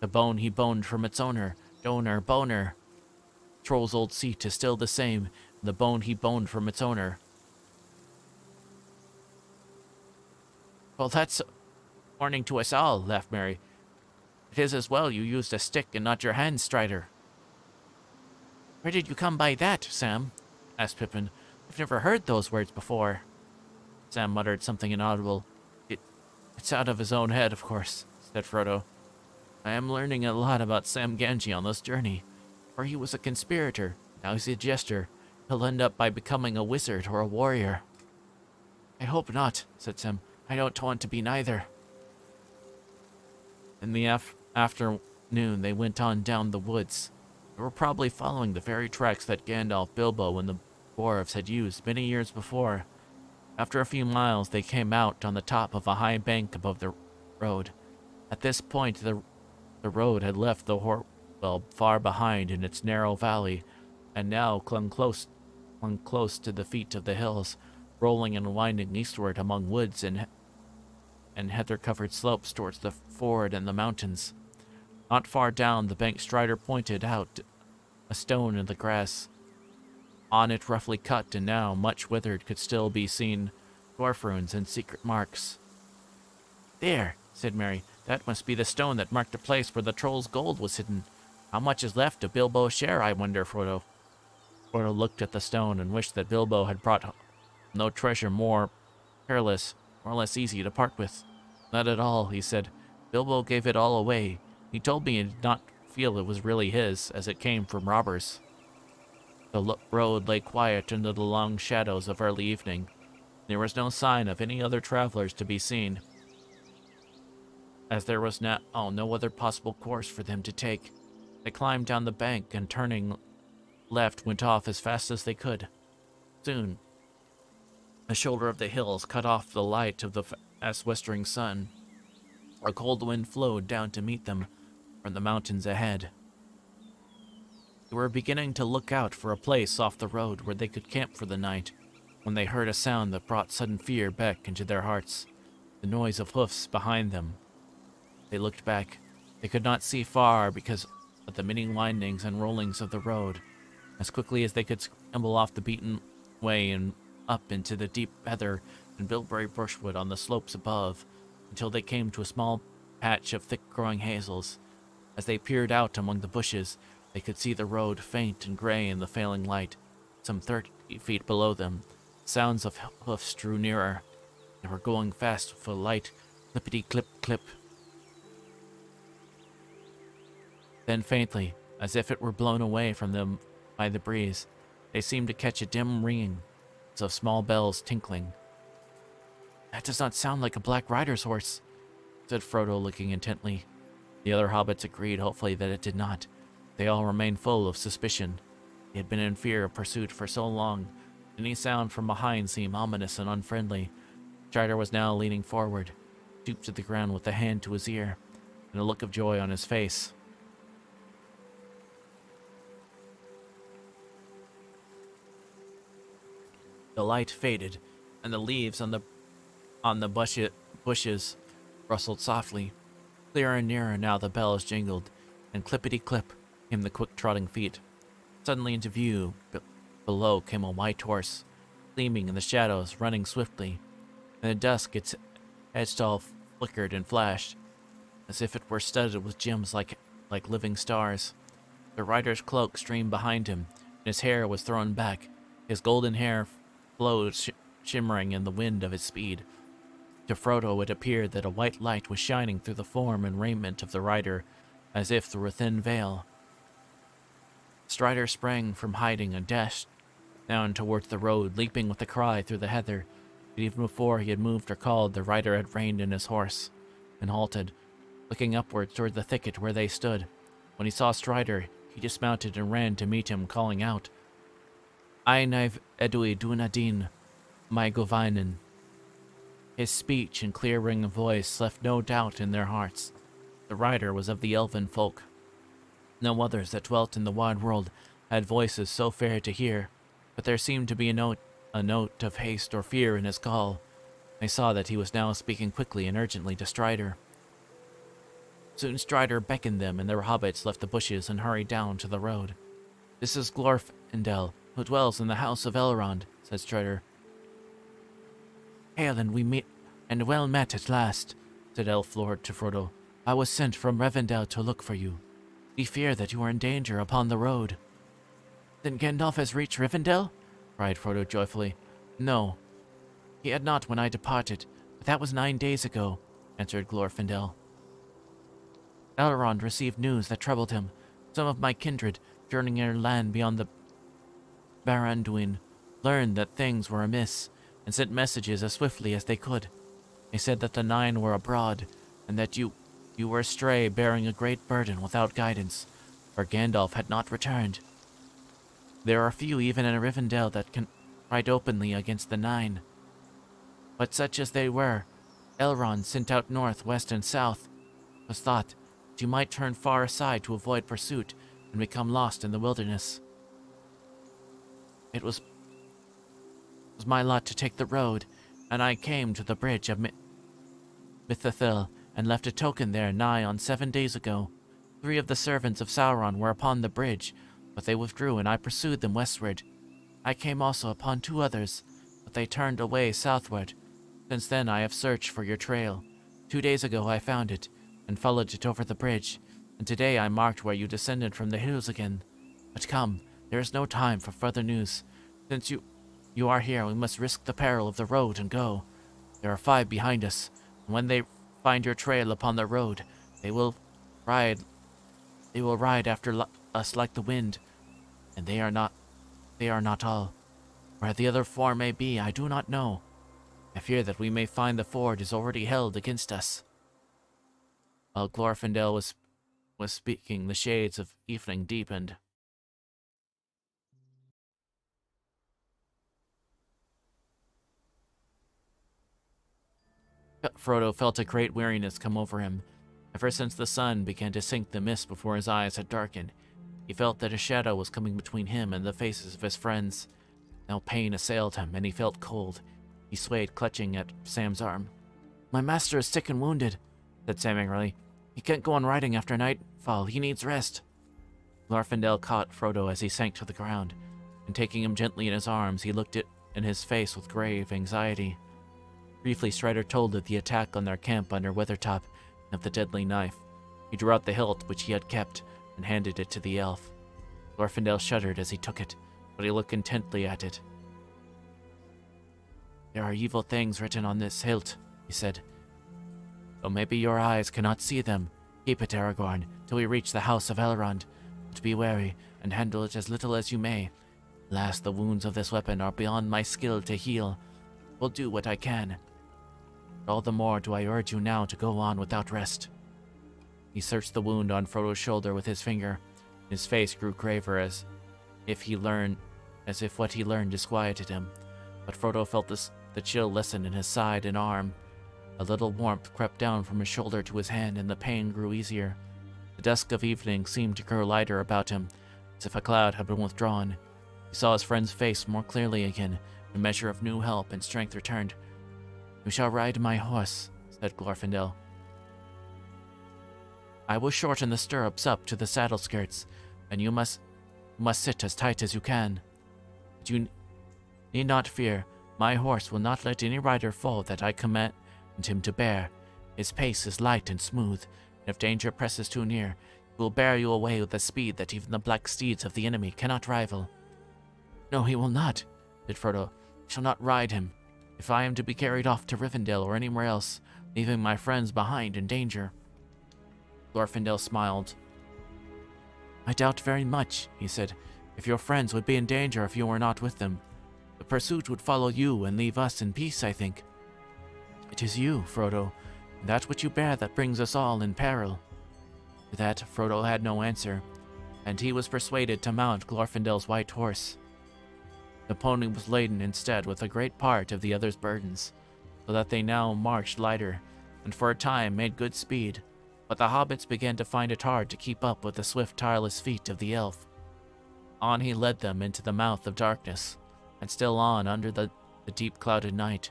the bone he boned from its owner, donor, boner. Troll's old seat is still the same, the bone he boned from its owner. Well, that's warning to us all, laughed Merry. It is as well you used a stick and not your hand, Strider. Where did you come by that, Sam? asked Pippin. I've never heard those words before. Sam muttered something inaudible. It, it's out of his own head, of course, said Frodo. I am learning a lot about Sam Gamgee on this journey. Or he was a conspirator. Now he's a jester. He'll end up by becoming a wizard or a warrior. I hope not, said Sam. I don't want to be neither. In the af afternoon, they went on down the woods. They were probably following the very tracks that Gandalf, Bilbo, and the dwarves had used many years before. After a few miles, they came out on the top of a high bank above the road. At this point, the, the road had left the Hoarwell far behind in its narrow valley, and now clung close, clung close to the feet of the hills, rolling and winding eastward among woods and, and heather-covered slopes towards the ford and the mountains. Not far down the bank, Strider pointed out a stone in the grass. On it, roughly cut and now much withered, could still be seen dwarf runes and secret marks. There, said Merry, That must be the stone that marked the place where the troll's gold was hidden. How much is left of Bilbo's share, I wonder, Frodo? Frodo looked at the stone and wished that Bilbo had brought no treasure more careless or less easy to part with. Not at all, he said. Bilbo gave it all away. He told me he did not feel it was really his, as it came from robbers. The road lay quiet under the long shadows of early evening. There was no sign of any other travelers to be seen, as there was now oh, no other possible course for them to take. They climbed down the bank and turning left went off as fast as they could. Soon, the shoulder of the hills cut off the light of the fast westering sun. A cold wind flowed down to meet them from the mountains ahead. They were beginning to look out for a place off the road where they could camp for the night when they heard a sound that brought sudden fear back into their hearts, the noise of hoofs behind them. They looked back. They could not see far because of the many windings and rollings of the road. As quickly as they could scramble off the beaten way and up into the deep heather and bilberry brushwood on the slopes above, until they came to a small patch of thick-growing hazels. As they peered out among the bushes, they could see the road faint and gray in the failing light, some thirty feet below them. Sounds of hoofs drew nearer. They were going fast with a light clippity-clip-clip. Then faintly, as if it were blown away from them by the breeze, they seemed to catch a dim ringing as of small bells tinkling. That does not sound like a Black Rider's horse, said Frodo, looking intently. The other hobbits agreed hopefully that it did not. They all remained full of suspicion. They had been in fear of pursuit for so long any sound from behind seemed ominous and unfriendly. Strider was now leaning forward, stooped to the ground with a hand to his ear, and a look of joy on his face. The light faded, and the leaves on the on the bush bushes rustled softly. Clearer and nearer now the bells jingled, and clippity-clip came the quick trotting feet. Suddenly into view, Below came a white horse, gleaming in the shadows, running swiftly. In the dusk, its headstall flickered and flashed, as if it were studded with gems like, like living stars. The rider's cloak streamed behind him, and his hair was thrown back. His golden hair flowed sh shimmering in the wind of his speed. To Frodo it appeared that a white light was shining through the form and raiment of the rider, as if through a thin veil. Strider sprang from hiding and dashed down towards the road, leaping with a cry through the heather. But even before he had moved or called, the rider had reined in his horse and halted, looking upwards toward the thicket where they stood. When he saw Strider, he dismounted and ran to meet him, calling out, Einaiv edui dunadin, my govinen. His speech and clear ring of voice left no doubt in their hearts. The rider was of the elven folk. No others that dwelt in the wide world had voices so fair to hear, but there seemed to be a note, a note of haste or fear in his call. I saw that he was now speaking quickly and urgently to Strider. Soon Strider beckoned them, and their hobbits left the bushes and hurried down to the road. This is Glorfindel, who dwells in the house of Elrond, said Strider. Hail, and we meet, and well met at last, said Elflord to Frodo. I was sent from Rivendell to look for you. We fear that you are in danger upon the road. Then Gandalf has reached Rivendell? cried Frodo joyfully. No. He had not when I departed, but that was nine days ago, answered Glorfindel. Elrond received news that troubled him. Some of my kindred, journeying in land beyond the Baranduin, learned that things were amiss, and sent messages as swiftly as they could. They said that the Nine were abroad, and that you, you were astray, bearing a great burden without guidance, for Gandalf had not returned. There are few even in Rivendell that can fight openly against the Nine. But such as they were, Elrond sent out north, west, and south. It was thought that you might turn far aside to avoid pursuit and become lost in the wilderness. It was, was my lot to take the road, and I came to the bridge of Mi- Mitheithel and left a token there nigh on seven days ago. Three of the servants of Sauron were upon the bridge, but they withdrew, and I pursued them westward. I came also upon two others, but they turned away southward. Since then I have searched for your trail. Two days ago I found it, and followed it over the bridge, and today I marked where you descended from the hills again. But come, there is no time for further news. Since you you are here, we must risk the peril of the road and go. There are five behind us, and when they find your trail upon the road, they will ride they will ride after us like the wind, and they are not they are not all. Where the other four may be, I do not know. I fear that we may find the ford is already held against us. While Glorfindel was was speaking, the shades of evening deepened. Frodo felt a great weariness come over him. Ever since the sun began to sink the mist before his eyes had darkened, he felt that a shadow was coming between him and the faces of his friends. Now pain assailed him, and he felt cold. He swayed, clutching at Sam's arm. My master is sick and wounded, said Sam angrily. He can't go on riding after nightfall. He needs rest. Glorfindel caught Frodo as he sank to the ground, and taking him gently in his arms, he looked it in his face with grave anxiety. Briefly, Strider told of the attack on their camp under Weathertop and of the deadly knife. He drew out the hilt which he had kept and handed it to the elf. Glorfindel shuddered as he took it, but he looked intently at it. There are evil things written on this hilt, he said. Though maybe your eyes cannot see them, keep it, Aragorn, till we reach the house of Elrond. But be wary, and handle it as little as you may. Alas, the wounds of this weapon are beyond my skill to heal. Will do what I can. All the more do I urge you now to go on without rest. He searched the wound on Frodo's shoulder with his finger. His face grew graver as if he learned as if what he learned disquieted him. But Frodo felt this, the chill lessen in his side and arm. A little warmth crept down from his shoulder to his hand, and the pain grew easier. The dusk of evening seemed to grow lighter about him, as if a cloud had been withdrawn. He saw his friend's face more clearly again, a measure of new help and strength returned. You shall ride my horse, said Glorfindel. I will shorten the stirrups up to the saddle skirts, and you must must sit as tight as you can. But you need not fear, my horse will not let any rider fall that I command him to bear. His pace is light and smooth, and if danger presses too near, he will bear you away with a speed that even the black steeds of the enemy cannot rival. No, he will not, said Frodo. I shall not ride him. If I am to be carried off to Rivendell or anywhere else, leaving my friends behind in danger. Glorfindel smiled. I doubt very much, he said, if your friends would be in danger if you were not with them. The pursuit would follow you and leave us in peace, I think. It is you, Frodo, and that which you bear that brings us all in peril. To that, Frodo had no answer, and he was persuaded to mount Glorfindel's white horse. The pony was laden instead with a great part of the other's burdens, so that they now marched lighter, and for a time made good speed, but the hobbits began to find it hard to keep up with the swift, tireless feet of the elf. On he led them into the mouth of darkness, and still on under the, the deep clouded night.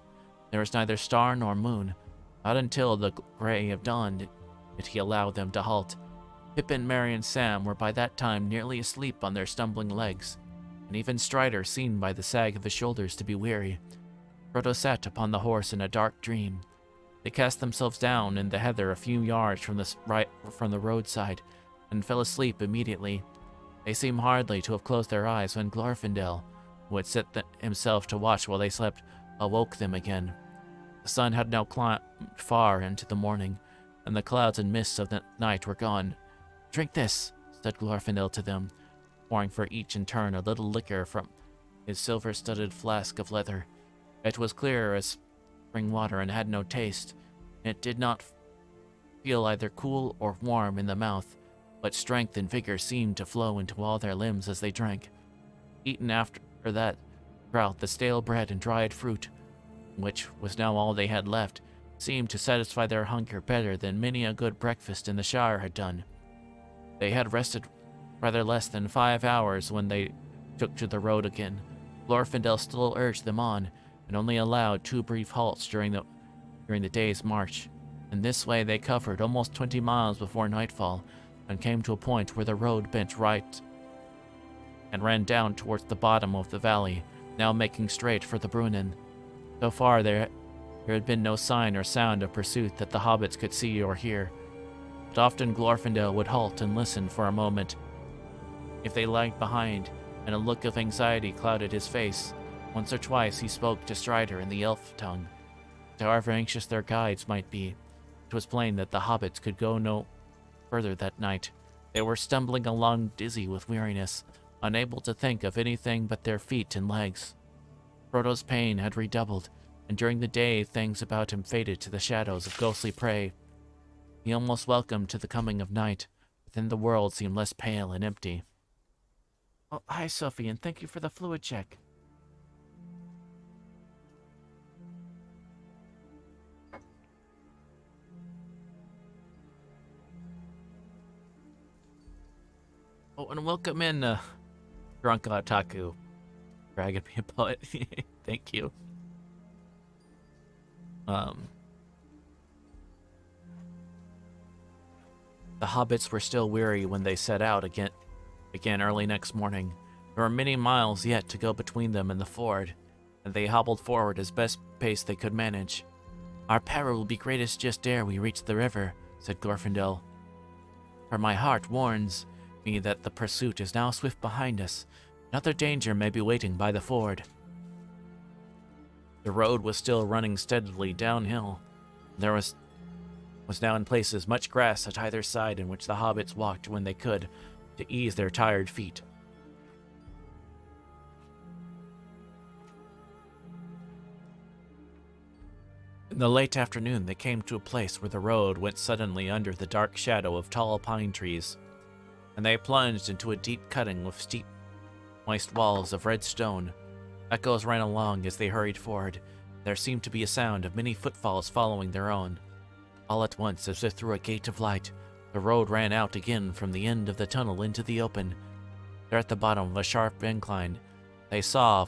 There was neither star nor moon. Not until the gray of dawn did he allow them to halt. Pippin, Merry, and Sam were by that time nearly asleep on their stumbling legs, and even Strider seemed by the sag of his shoulders to be weary. Frodo sat upon the horse in a dark dream. They cast themselves down in the heather a few yards from the, right, from the roadside, and fell asleep immediately. They seemed hardly to have closed their eyes when Glorfindel, who had set himself to watch while they slept, awoke them again. The sun had now climbed far into the morning, and the clouds and mists of the night were gone. Drink this, said Glorfindel to them, pouring for each in turn a little liquor from his silver-studded flask of leather. It was clear as spring water and had no taste. It did not feel either cool or warm in the mouth, but strength and vigor seemed to flow into all their limbs as they drank. Eaten after that, throughout the stale bread and dried fruit, which was now all they had left, seemed to satisfy their hunger better than many a good breakfast in the Shire had done. They had rested rather less than five hours when they took to the road again. Glorfindel still urged them on, and only allowed two brief halts during the during the day's march. In this way they covered almost 20 miles before nightfall, and came to a point where the road bent right and ran down towards the bottom of the valley, now making straight for the Bruinen. So far there, there had been no sign or sound of pursuit that the hobbits could see or hear, but often Glorfindel would halt and listen for a moment. If they lagged behind, and a look of anxiety clouded his face, once or twice he spoke to Strider in the elf tongue. However anxious their guides might be, it was plain that the hobbits could go no further that night. They were stumbling along dizzy with weariness, unable to think of anything but their feet and legs. Frodo's pain had redoubled, and during the day things about him faded to the shadows of ghostly prey. He almost welcomed to the coming of night, but then the world seemed less pale and empty. Oh, hi, Sophie, and thank you for the fluid check. Oh, and welcome in, uh, Drunk Otaku. Poet. [laughs] Thank you. Um, the hobbits were still weary when they set out again, again early next morning. There were many miles yet to go between them and the ford, and they hobbled forward as best pace they could manage. Our peril will be greatest just ere we reach the river, said Glorfindel. For my heart warns me that the pursuit is now swift behind us. Another danger may be waiting by the ford. The road was still running steadily downhill. There was was now in places much grass at either side in which the hobbits walked when they could, to ease their tired feet. In the late afternoon, they came to a place where the road went suddenly under the dark shadow of tall pine trees and they plunged into a deep cutting with steep, moist walls of red stone. Echoes ran along as they hurried forward. There seemed to be a sound of many footfalls following their own. All at once, as if through a gate of light, the road ran out again from the end of the tunnel into the open. There at the bottom of a sharp incline, they saw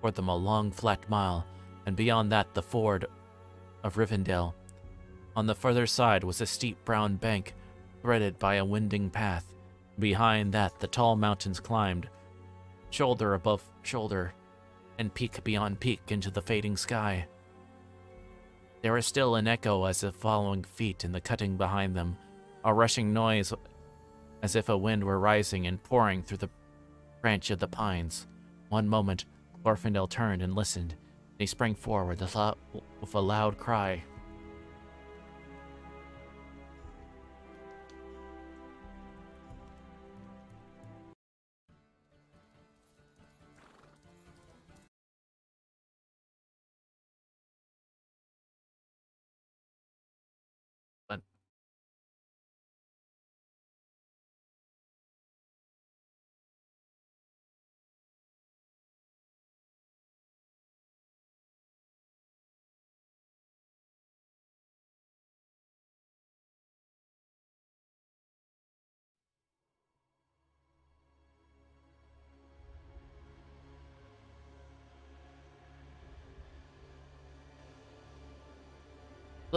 for them a long flat mile, and beyond that the ford of Rivendell. On the further side was a steep brown bank, threaded by a winding path. Behind that, the tall mountains climbed, shoulder above shoulder, and peak beyond peak into the fading sky. There was still an echo as of following feet in the cutting behind them, a rushing noise as if a wind were rising and pouring through the branch of the pines. One moment, Glorfindel turned and listened. He sprang forward with a loud cry.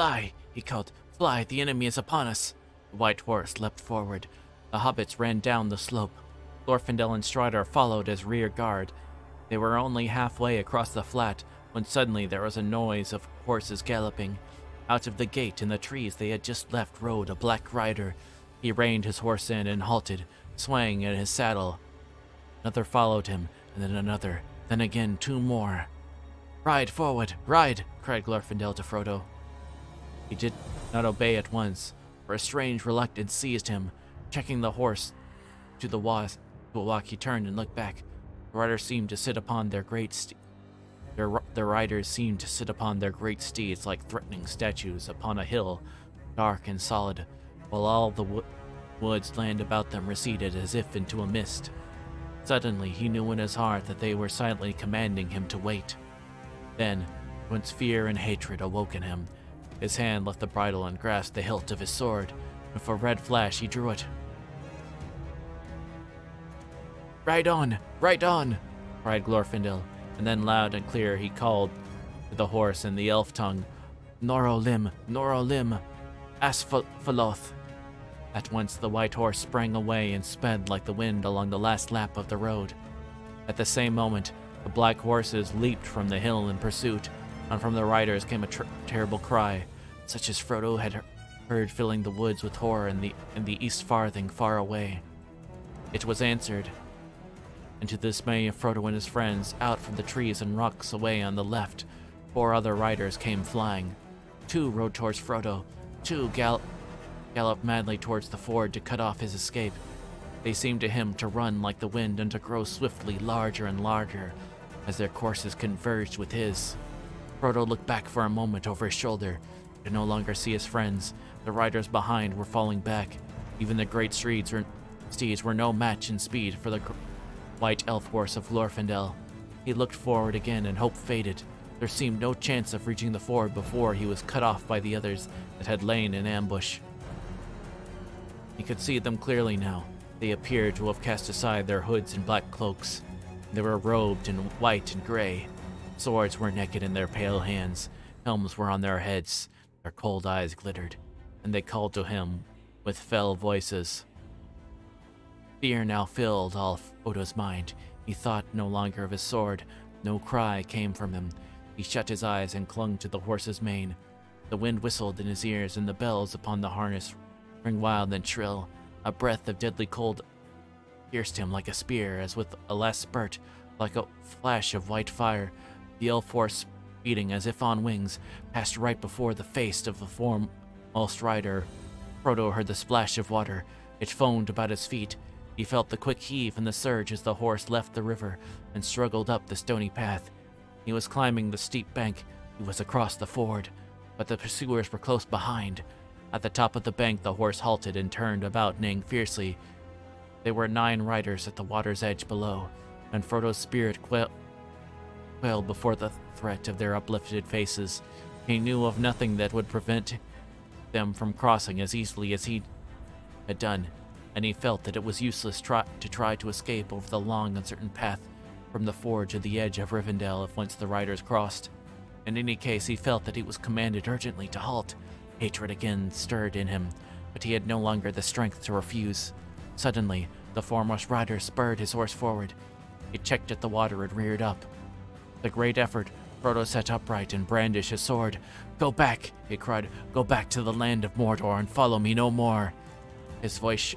Fly, he called. Fly, the enemy is upon us. The white horse leapt forward. The hobbits ran down the slope. Glorfindel and Strider followed as rear guard. They were only halfway across the flat when suddenly there was a noise of horses galloping. Out of the gate in the trees they had just left rode a black rider. He reined his horse in and halted, swaying in his saddle. Another followed him, and then another, then again two more. Ride forward, ride, cried Glorfindel to Frodo. He did not obey at once, for a strange reluctance seized him. Checking the horse to the walk, to a walk, he turned and looked back. The riders seemed to sit upon their great their, their riders seemed to sit upon their great steeds like threatening statues upon a hill, dark and solid, while all the wo- woods land about them receded as if into a mist. Suddenly, he knew in his heart that they were silently commanding him to wait. Then, Once fear and hatred awoke in him, his hand left the bridle and grasped the hilt of his sword. With a red flash, he drew it. Ride on! Ride on! cried Glorfindel, and then loud and clear he called to the horse in the elf tongue, Norolim, Norolim, Asfaloth. At once the white horse sprang away and sped like the wind along the last lap of the road. At the same moment, the black horses leaped from the hill in pursuit, and from the riders came a terrible cry, such as Frodo had heard filling the woods with horror in the, in the East Farthing far away. It was answered, and to the dismay of Frodo and his friends, out from the trees and rocks away on the left, four other riders came flying. Two rode towards Frodo, two gal galloped madly towards the ford to cut off his escape. They seemed to him to run like the wind and to grow swiftly larger and larger as their courses converged with his. Frodo looked back for a moment over his shoulder, He could no longer see his friends. The riders behind were falling back. Even the great steeds were, no match in speed for the white elf horse of Glorfindel. He looked forward again and hope faded. There seemed no chance of reaching the ford before he was cut off by the others that had lain in ambush. He could see them clearly now. They appeared to have cast aside their hoods and black cloaks. They were robed in white and gray. Swords were naked in their pale hands. Helms were on their heads. Their cold eyes glittered, and they called to him with fell voices. Fear now filled all Frodo's mind. He thought no longer of his sword. No cry came from him. He shut his eyes and clung to the horse's mane. The wind whistled in his ears, and the bells upon the harness rang wild and shrill. A breath of deadly cold pierced him like a spear, as with a last spurt, like a flash of white fire, the elf horse, beating as if on wings, passed right before the face of the foremost rider. Frodo heard the splash of water. It foamed about his feet. He felt the quick heave and the surge as the horse left the river and struggled up the stony path. He was climbing the steep bank. He was across the ford, but the pursuers were close behind. At the top of the bank, the horse halted and turned about, neighing fiercely. There were nine riders at the water's edge below, and Frodo's spirit quailed, quailed before the threat of their uplifted faces. He knew of nothing that would prevent them from crossing as easily as he had done, and he felt that it was useless try to try to escape over the long, uncertain path from the ford to the edge of Rivendell if once the riders crossed. In any case, he felt that he was commanded urgently to halt. Hatred again stirred in him, but he had no longer the strength to refuse. Suddenly, the foremost rider spurred his horse forward. He checked at the water and reared up. A great effort, Frodo sat upright and brandished his sword. Go back, he cried. Go back to the land of Mordor and follow me no more. His voice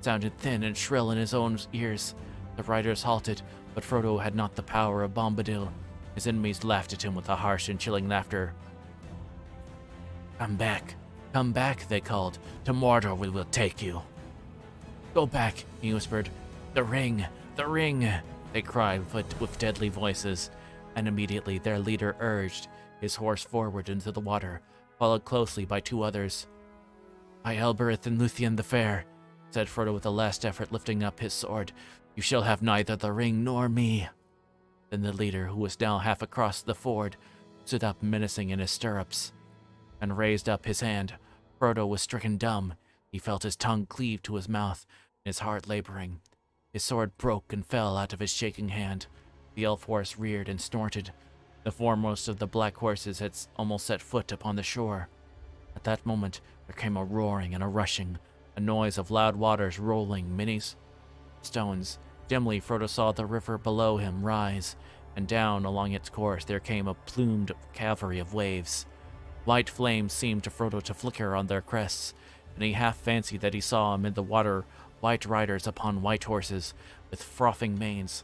sounded thin and shrill in his own ears. The riders halted, but Frodo had not the power of Bombadil. His enemies laughed at him with a harsh and chilling laughter. Come back, come back, they called. To Mordor we will take you. Go back, he whispered. The ring, the ring, they cried with deadly voices, and immediately their leader urged his horse forward into the water, followed closely by two others. By Elbereth and Luthien the Fair, said Frodo with a last effort, lifting up his sword, you shall have neither the ring nor me. Then the leader, who was now half across the ford, stood up menacing in his stirrups, and raised up his hand. Frodo was stricken dumb. He felt his tongue cleave to his mouth, and his heart laboring. His sword broke and fell out of his shaking hand. The elf horse reared and snorted. The foremost of the black horses had almost set foot upon the shore. At that moment, there came a roaring and a rushing, a noise of loud waters rolling many stones. Dimly, Frodo saw the river below him rise, and down along its course there came a plumed cavalry of waves. White flames seemed to Frodo to flicker on their crests, and he half fancied that he saw amid the water white riders upon white horses, with frothing manes.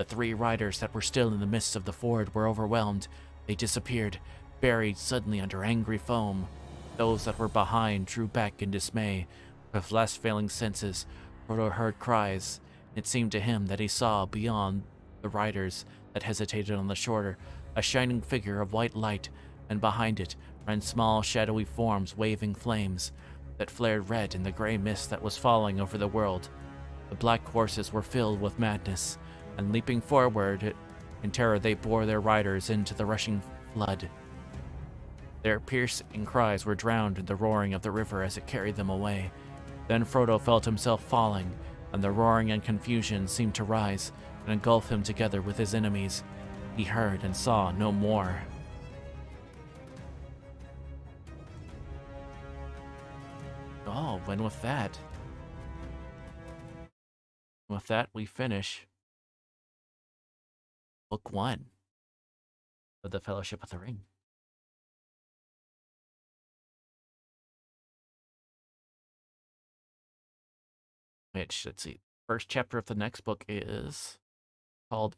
The three riders that were still in the midst of the ford were overwhelmed. They disappeared, buried suddenly under angry foam. Those that were behind drew back in dismay. With last failing senses, Frodo heard cries. It seemed to him that he saw beyond the riders that hesitated on the shore a shining figure of white light, and behind it ran small shadowy forms waving flames that flared red in the gray mist that was falling over the world. The black horses were filled with madness, and leaping forward in terror they bore their riders into the rushing flood. Their piercing cries were drowned in the roaring of the river as it carried them away. Then Frodo felt himself falling, and the roaring and confusion seemed to rise and engulf him together with his enemies. He heard and saw no more. Oh, and with that, with that, we finish book one of the Fellowship of the Ring. Which, let's see, first chapter of the next book is called